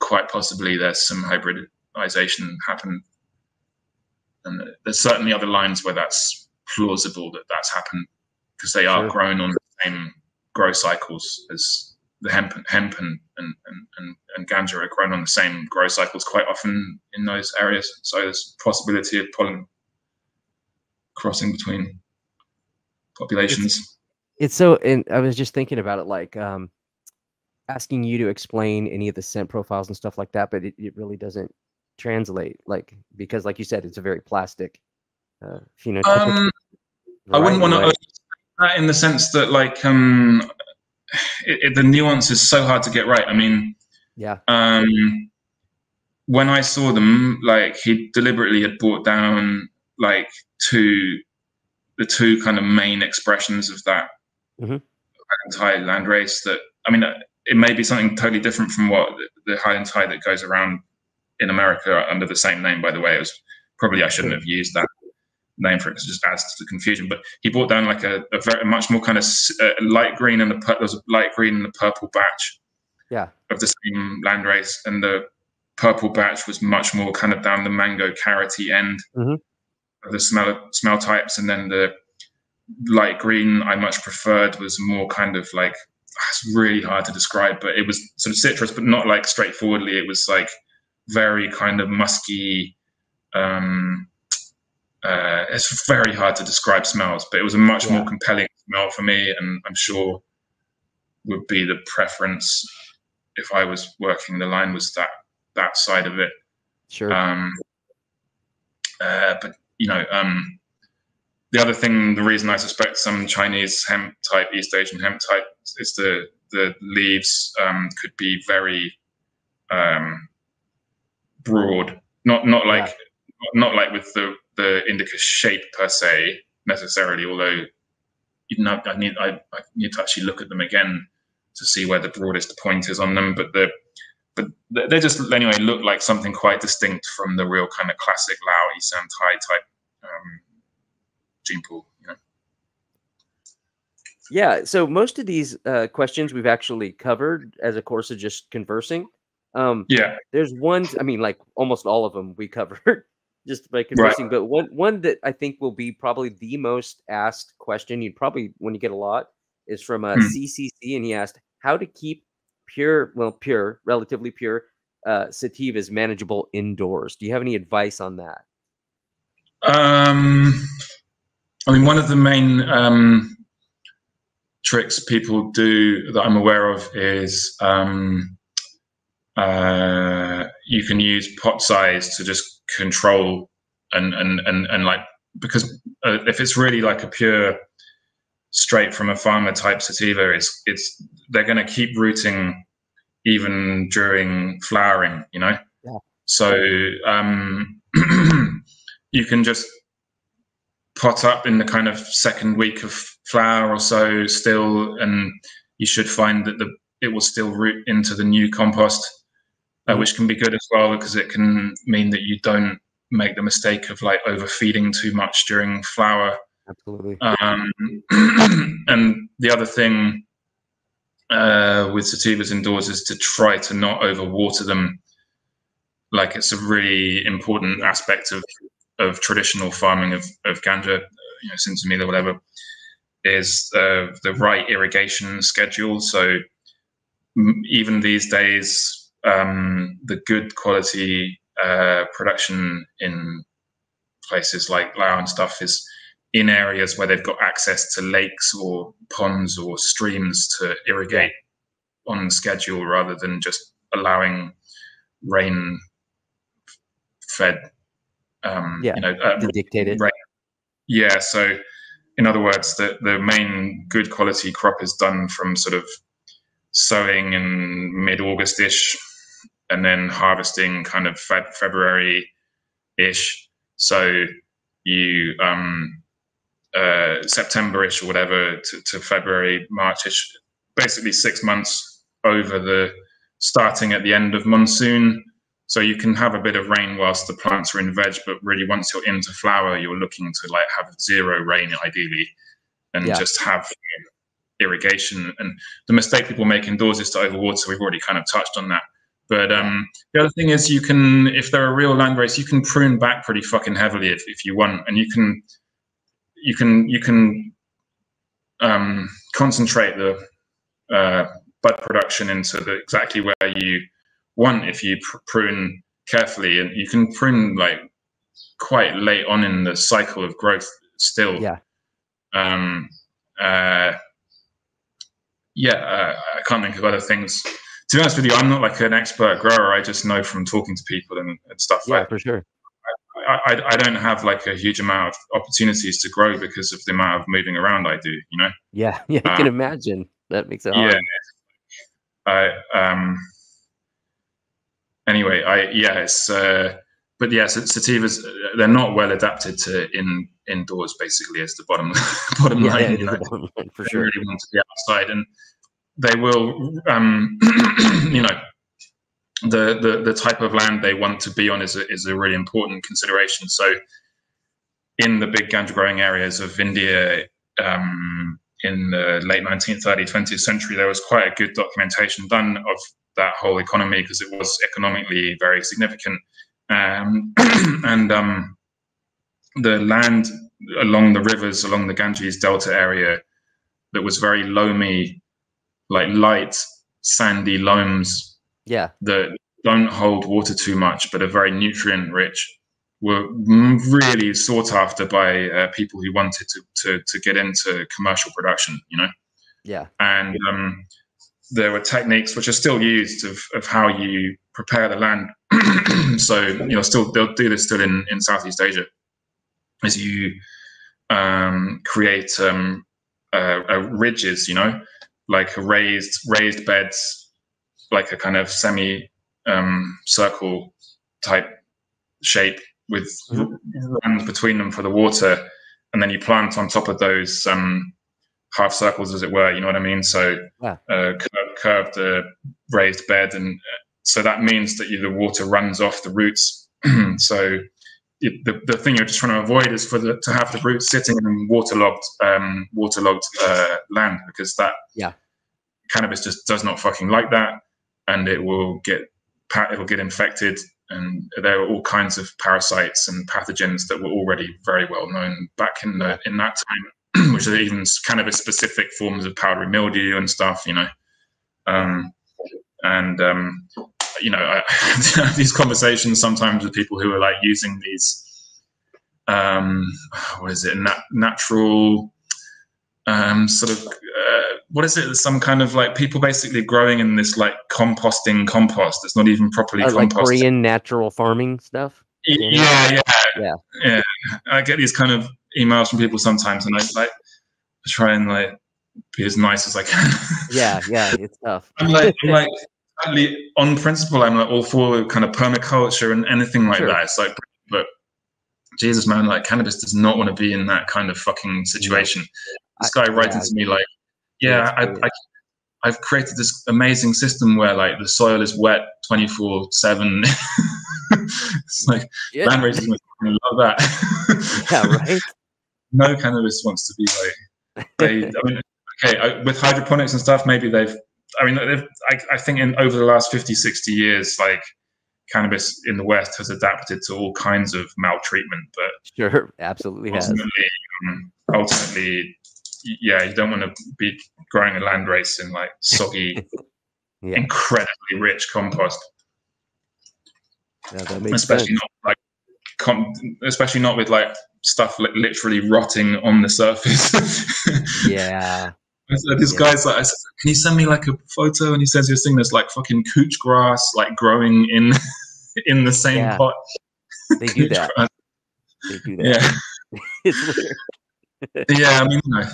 quite possibly there's some hybridization happen. And there's certainly other lines where that's plausible that that's happened because they are sure. grown on the same grow cycles as the hemp, hemp and, and, and, and ganja are grown on the same grow cycles quite often in those areas. So there's possibility of pollen crossing between populations. It's, it's so, and I was just thinking about it, like um, asking you to explain any of the scent profiles and stuff like that, but it, it really doesn't translate, like because, like you said, it's a very plastic uh, phenotype. Um, I wouldn't want to that in the sense that like um, it, it, the nuance is so hard to get right. I mean, yeah. Um, when I saw them, like he deliberately had brought down like two, the two kind of main expressions of that mm-hmm. entire land race. That I mean, it may be something totally different from what the Highland Thai that goes around in America under the same name. By the way, it was probably I shouldn't have used that name for it because it just adds to the confusion. But he brought down like a, a very much more kind of uh, light green and the there was a light green and the purple batch. Yeah. Of the same landrace, and the purple batch was much more kind of down the mango carroty end mm-hmm. of the smell smell types, and then the light green I much preferred was more kind of like it's really hard to describe, but it was sort of citrus, but not like straightforwardly. It was like very kind of musky. Um, uh, it's very hard to describe smells, but it was a much yeah. more compelling smell for me, and I'm sure would be the preference if I was working the line was that that side of it. Sure. Um, uh, but you know, um, the other thing, the reason I suspect some Chinese hemp type, East Asian hemp type, is the the leaves um, could be very um, broad, not not like yeah. not like with the the indica shape per se necessarily. Although you know, I need I, I need to actually look at them again to see where the broadest point is on them. But the but they just anyway look like something quite distinct from the real kind of classic Lao Isan Thai type um, gene pool. You know? Yeah. So most of these uh, questions we've actually covered as a course of just conversing. Um, yeah. There's one. I mean, like almost all of them we covered just by conversing. Right. But one one that I think will be probably the most asked question you'd probably when you get a lot is from a uh, hmm. CCC, and he asked how to keep pure, well, pure, relatively pure uh, sativas manageable indoors. Do you have any advice on that? Um, I mean, one of the main um, tricks people do that I'm aware of is um, uh, you can use pot size to just control and and and, and like because uh, if it's really like a pure straight from a farmer type sativa, it's it's they're going to keep rooting even during flowering, you know. Yeah. So um, you can just pot up in the kind of second week of flower or so still, and you should find that the it will still root into the new compost, uh, which can be good as well because it can mean that you don't make the mistake of like overfeeding too much during flower. Absolutely. Um, and the other thing uh, with sativas indoors is to try to not overwater them. Like it's a really important aspect of of traditional farming of, of ganja, you know, sinsemilla, or whatever, is uh, the right irrigation schedule. So even these days, um, the good quality uh, production in places like Laos and stuff is in areas where they've got access to lakes or ponds or streams to irrigate on schedule rather than just allowing rain fed um, yeah, you know, uh, dictated. Rain. Yeah. So, in other words, the, the main good quality crop is done from sort of sowing in mid August ish and then harvesting kind of February ish. So, you um, uh, September-ish or whatever to, to February, March-ish, basically six months over the starting at the end of monsoon. So you can have a bit of rain whilst the plants are in veg, but really once you're into flower, you're looking to like have zero rain ideally, and yeah. just have irrigation. And the mistake people make indoors is to overwater. We've already kind of touched on that. But um, the other thing is, you can, if they're a real landrace, you can prune back pretty fucking heavily if, if you want, and you can you can you can um, concentrate the uh, bud production into the, exactly where you want if you pr- prune carefully, and you can prune like quite late on in the cycle of growth still. Yeah. Um, uh, yeah, uh, I can't think of other things. To be honest with you, I'm not like an expert grower. I just know from talking to people and, and stuff. Yeah, like, for sure. I, I don't have like a huge amount of opportunities to grow because of the amount of moving around I do, you know? Yeah, yeah, I can um, imagine. That makes it hard. Yeah. I um anyway, I yeah, it's uh but yes, sativas they're not well adapted to in indoors basically as the bottom bottom yeah, line. Yeah, you know? line for they sure. really want to be outside and they will, um, you know, the, the the type of land they want to be on is a, is a really important consideration. So, in the big ganja growing areas of India, um, in the late 19th, early 20th century, there was quite a good documentation done of that whole economy because it was economically very significant. Um, and um, the land along the rivers, along the Ganges Delta area, that was very loamy, like light, sandy loams. Yeah. That don't hold water too much, but are very nutrient rich were really sought after by uh, people who wanted to, to, to get into commercial production, you know? Yeah. And um, there were techniques which are still used of, of how you prepare the land. so, you know, still, they'll do this still in, in Southeast Asia, as you um, create um, uh, uh, ridges, you know, like raised, raised beds, like a kind of semi um, circle type shape with mm-hmm. runs between them for the water, and then you plant on top of those um, half circles, as it were. You know what I mean? So yeah. uh, curved, curved uh, raised bed, and uh, so that means that you, the water runs off the roots. so the, the thing you're just trying to avoid is for the to have the roots sitting in waterlogged um, waterlogged uh, land because that yeah cannabis just does not fucking like that, and it will get it'll get infected and there were all kinds of parasites and pathogens that were already very well known back in the in that time, which are even cannabis specific forms of powdery mildew and stuff, you know. Um, and um, you know, I have these conversations sometimes with people who are like using these um, what is it, nat- natural um, sort of uh, what is it? Some kind of like people basically growing in this like composting compost. It's not even properly oh, like Korean natural farming stuff. Yeah, yeah, yeah, yeah. I get these kind of emails from people sometimes, and I like try and like be as nice as I can. yeah, yeah, it's tough. I'm like, I'm like on principle, I'm like all for kind of permaculture and anything like sure. that. It's like, but Jesus, man, like cannabis does not want to be in that kind of fucking situation. This guy writing yeah, to me like, yeah, I, I, I've created this amazing system where like the soil is wet 24 seven. It's like yeah. land races love that. yeah, right. no cannabis wants to be like they. I mean, okay, I, with hydroponics and stuff, maybe they've. I mean, I, I think in over the last 50, 60 years, like cannabis in the West has adapted to all kinds of maltreatment, but sure, absolutely ultimately, has. Um, ultimately, yeah, you don't want to be growing a landrace in like soggy, yeah. incredibly rich compost. Yeah, especially sense. not like, com- especially not with like stuff like literally rotting on the surface. yeah. So this yeah. guy's like, said, "Can you send me like a photo?" And he says this thing that's like fucking couch grass, like growing in in the same yeah. pot. They do that. Grass. They do that. Yeah. it's weird yeah, I mean, you know,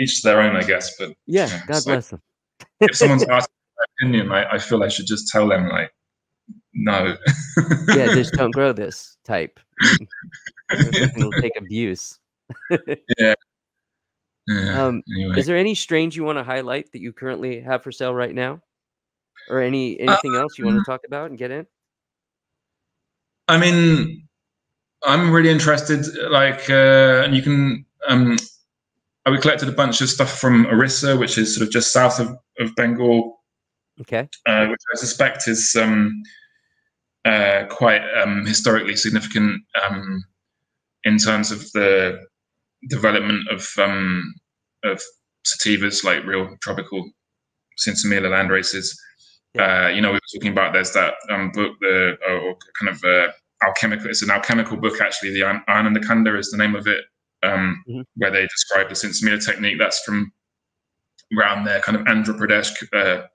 each their own, I guess. But yeah, you know, God bless them. if someone's asking my opinion, I, I feel I should just tell them like, no. yeah, just don't grow this type. It'll take abuse. yeah. Yeah. Um, anyway. Is there any strains you want to highlight that you currently have for sale right now, or any anything uh, else you want to um, talk about and get in? I mean, I'm really interested. Like, uh, and you can. Um, we collected a bunch of stuff from Orissa, which is sort of just south of, of Bengal. Okay. Uh, which I suspect is um, uh, quite um, historically significant um, in terms of the development of um, of sativas, like real tropical sinsemilla land races. Uh, you know, we were talking about there's that um, book, the or kind of uh, alchemical. It's an alchemical book, actually. The Anandakanda is the name of it, um, mm-hmm. where they describe the Sinsemilla technique. That's from around there, kind of Andhra Pradesh, uh,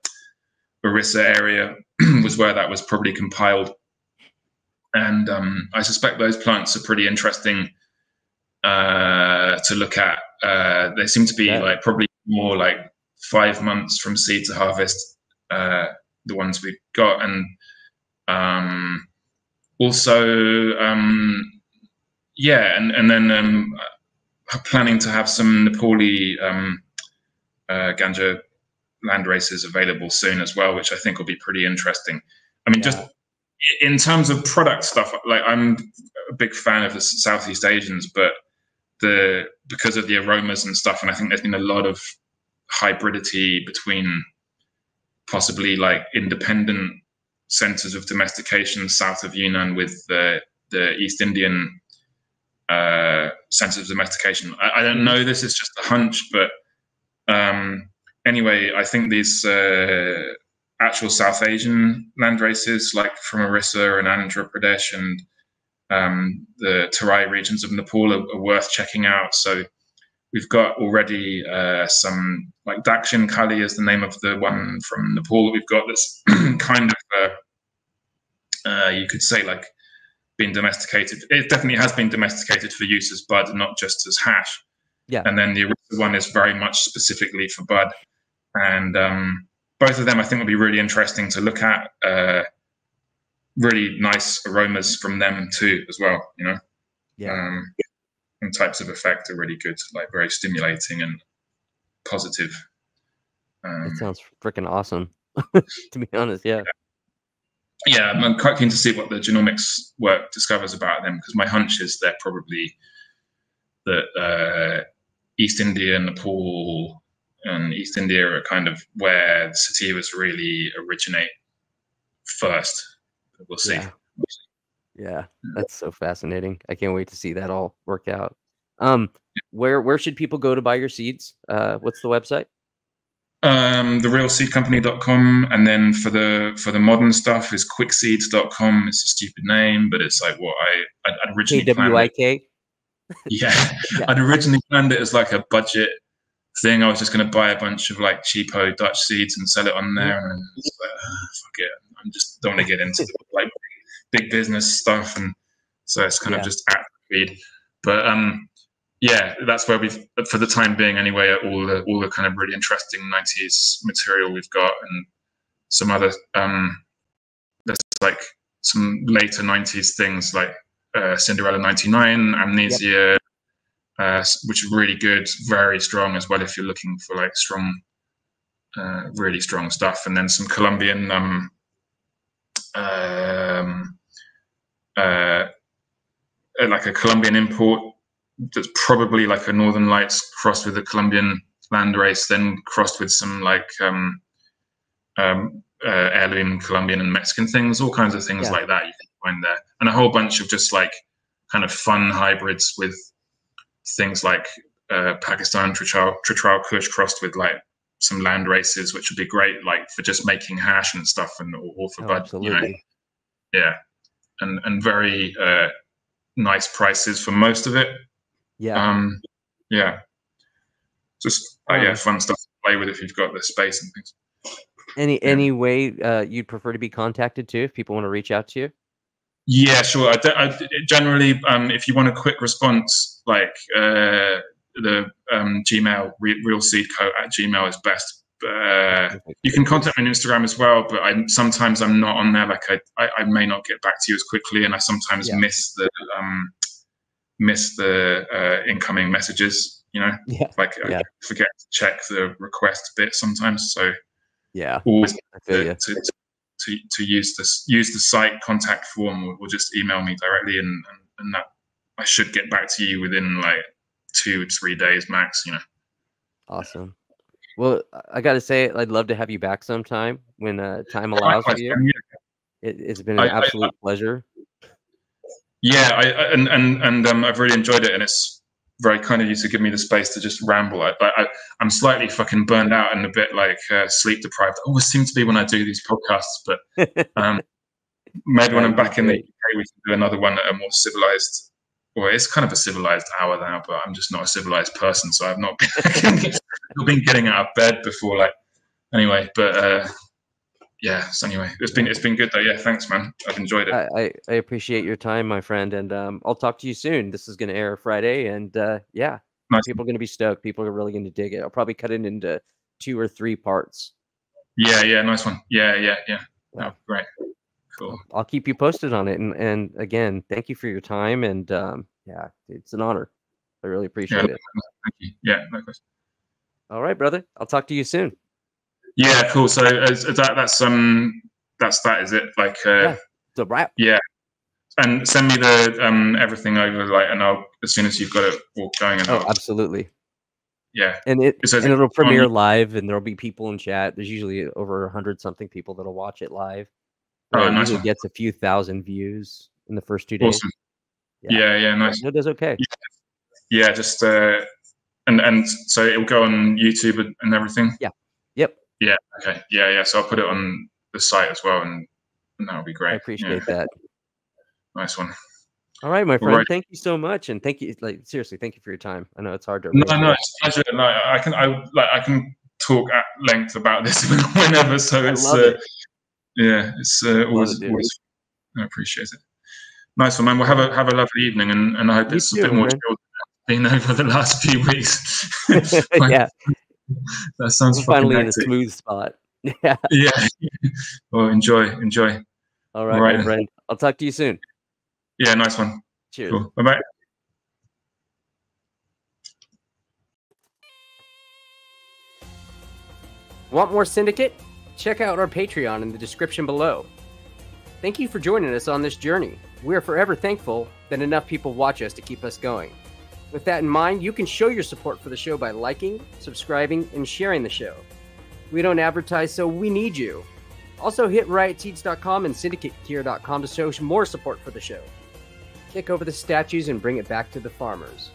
Orissa area was where that was probably compiled. And um, I suspect those plants are pretty interesting uh, to look at. Uh, they seem to be yeah. like probably more like five months from seed to harvest. Uh, the ones we've got, and um, also, um, yeah, and and then um, planning to have some Nepali um, uh, ganja land races available soon as well, which I think will be pretty interesting. I mean, yeah. just in terms of product stuff, like I'm a big fan of the Southeast Asians, but the because of the aromas and stuff, and I think there's been a lot of hybridity between possibly like independent centers of domestication south of Yunnan with the the East Indian uh, centers of domestication. I, I, don't know. This is just a hunch, but um, anyway, I think these uh, actual South Asian land races, like from Orissa and Andhra Pradesh and um, the Terai regions of Nepal, are, are, worth checking out. So we've got already uh, some, like Dakshin Kali is the name of the one from Nepal that we've got that's kind of, uh, uh, you could say, like been domesticated. It definitely has been domesticated for use as bud, not just as hash. Yeah. And then the one is very much specifically for bud. And um, both of them I think would be really interesting to look at. Really nice aromas from them too, as well. You know, yeah. Um, and types of effect are really good, like very stimulating and positive. Um, it sounds freaking awesome. to be honest, yeah. Yeah, I'm quite keen to see what the genomics work discovers about them because my hunch is they're probably that uh, East India, Nepal, and East India are kind of where sativas really originate first. We'll see. Yeah. yeah. that's so fascinating. I can't wait to see that all work out. Um, where where should people go to buy your seeds? Uh, what's the website? Um, therealseedcompany.com and then for the for the modern stuff is kwikseeds.com. It's a stupid name, but it's like what I I'd originally K-W-I-K? Yeah. yeah. I'd originally planned it as like a budget thing. I was just going to buy a bunch of like cheapo Dutch seeds and sell it on there, and like, oh, fuck it, I'm just don't want to get into the, big business stuff, and so it's kind yeah. of just at speed. But um, yeah, that's where we've for the time being anyway. All the all the kind of really interesting '90s material we've got, and some other um, there's like some later '90s things like uh, Cinderella '99, Amnesia. Yep uh, which is really good, very strong as well if you're looking for like strong, uh, really strong stuff. And then some Colombian, um, um, uh, like a Colombian import that's probably like a Northern Lights crossed with a Colombian land race, then crossed with some like um, um, uh, heirloom Colombian and Mexican things, all kinds of things yeah. like that you can find there, and a whole bunch of just like kind of fun hybrids with things like uh, Pakistan Chitral Kush crossed with like some land races, which would be great, like for just making hash and stuff, and or, for oh, bud, absolutely. you know, yeah, and and very uh, nice prices for most of it. Yeah, um, yeah, just uh, yeah, fun stuff to play with if you've got the space and things. Any yeah. any way uh, you'd prefer to be contacted to if people want to reach out to you? Yeah, sure. I, I, generally, um, if you want a quick response, like uh, the um, Gmail, re- realseedco at Gmail is best. Uh, you can contact me on Instagram as well, but I sometimes I'm not on there. Like I, I, I may not get back to you as quickly, and I sometimes yeah. miss the um, miss the uh, incoming messages. You know, yeah. like I yeah. forget to check the request bit sometimes. So yeah, always to, to, to, to use this use the site contact form or, or just email me directly and, and, and that I should get back to you within like two three days max you know awesome well I gotta say I'd love to have you back sometime when uh, time allows for you it, has been an I, absolute I, pleasure yeah I, and and and um, I've really enjoyed it and it's very kind of you to give me the space to just ramble. I, I, am slightly fucking burned out and a bit like uh, sleep deprived. I always seem to be when I do these podcasts, but um, maybe when I'm back in the UK, we can do another one at a more civilized. Well, it's kind of a civilized hour now, but I'm just not a civilized person, so I've not been, not been getting out of bed before. Like, anyway, but uh, yeah. So anyway, it's been it's been good though. Yeah, thanks, man. I've enjoyed it. I, I, appreciate your time, my friend, and um, I'll talk to you soon. This is going to air Friday, and uh, yeah, nice. people are going to be stoked. People are really going to dig it. I'll probably cut it into two or three parts. Yeah, yeah, nice one. Yeah, yeah, yeah. yeah. Oh, great. Cool. I'll keep you posted on it. And and again, thank you for your time. And um, yeah, it's an honor. I really appreciate yeah, it. Thank you. Yeah, likewise. All right, brother. I'll talk to you soon. Yeah, cool. So is, is that that's um that's that is it? Like uh, Yeah. A wrap. yeah. And send me the um everything over like and I'll as soon as you've got it all going and Oh, I'll, absolutely. yeah. And it It says and it'll on- premiere live, and there'll be people in chat. There's usually over a hundred something people that'll watch it live. Oh, it nice usually gets a few thousand views in the first two days. Awesome. Yeah. Yeah, yeah, nice. It does okay. Yeah, just uh and and so it'll go on YouTube and, everything. Yep. Yeah. Okay. Yeah, yeah. So I'll put it on the site as well and, and that'll be great. I appreciate yeah, that. Nice one. All right, my friend. right. Thank you so much, and thank you. Like seriously, thank you for your time. I know it's hard to. No, no, it. it's a pleasure. Like I can, I like, I can talk at length about this whenever. So I it's, uh, it. Yeah, it's uh, always, always. I appreciate it. Nice one, man. Well, have a have a lovely evening, and, and I hope You it's too, a bit more chilled than it's been over the last few weeks. Yeah, that sounds finally in a smooth spot. Yeah. Yeah. well, enjoy, enjoy. All right, Right. my friend. I'll talk to you soon. Yeah, nice one. Cheers. Cool. Bye bye. Want more Syndicate? Check out our Patreon in the description below. Thank you for joining us on this journey. We are forever thankful that enough people watch us to keep us going. With that in mind, you can show your support for the show by liking, subscribing, and sharing the show. We don't advertise, so we need you. Also, hit riotseeds.com and syndicategear.com to show more support for the show. Kick over the statues and bring it back to the farmers.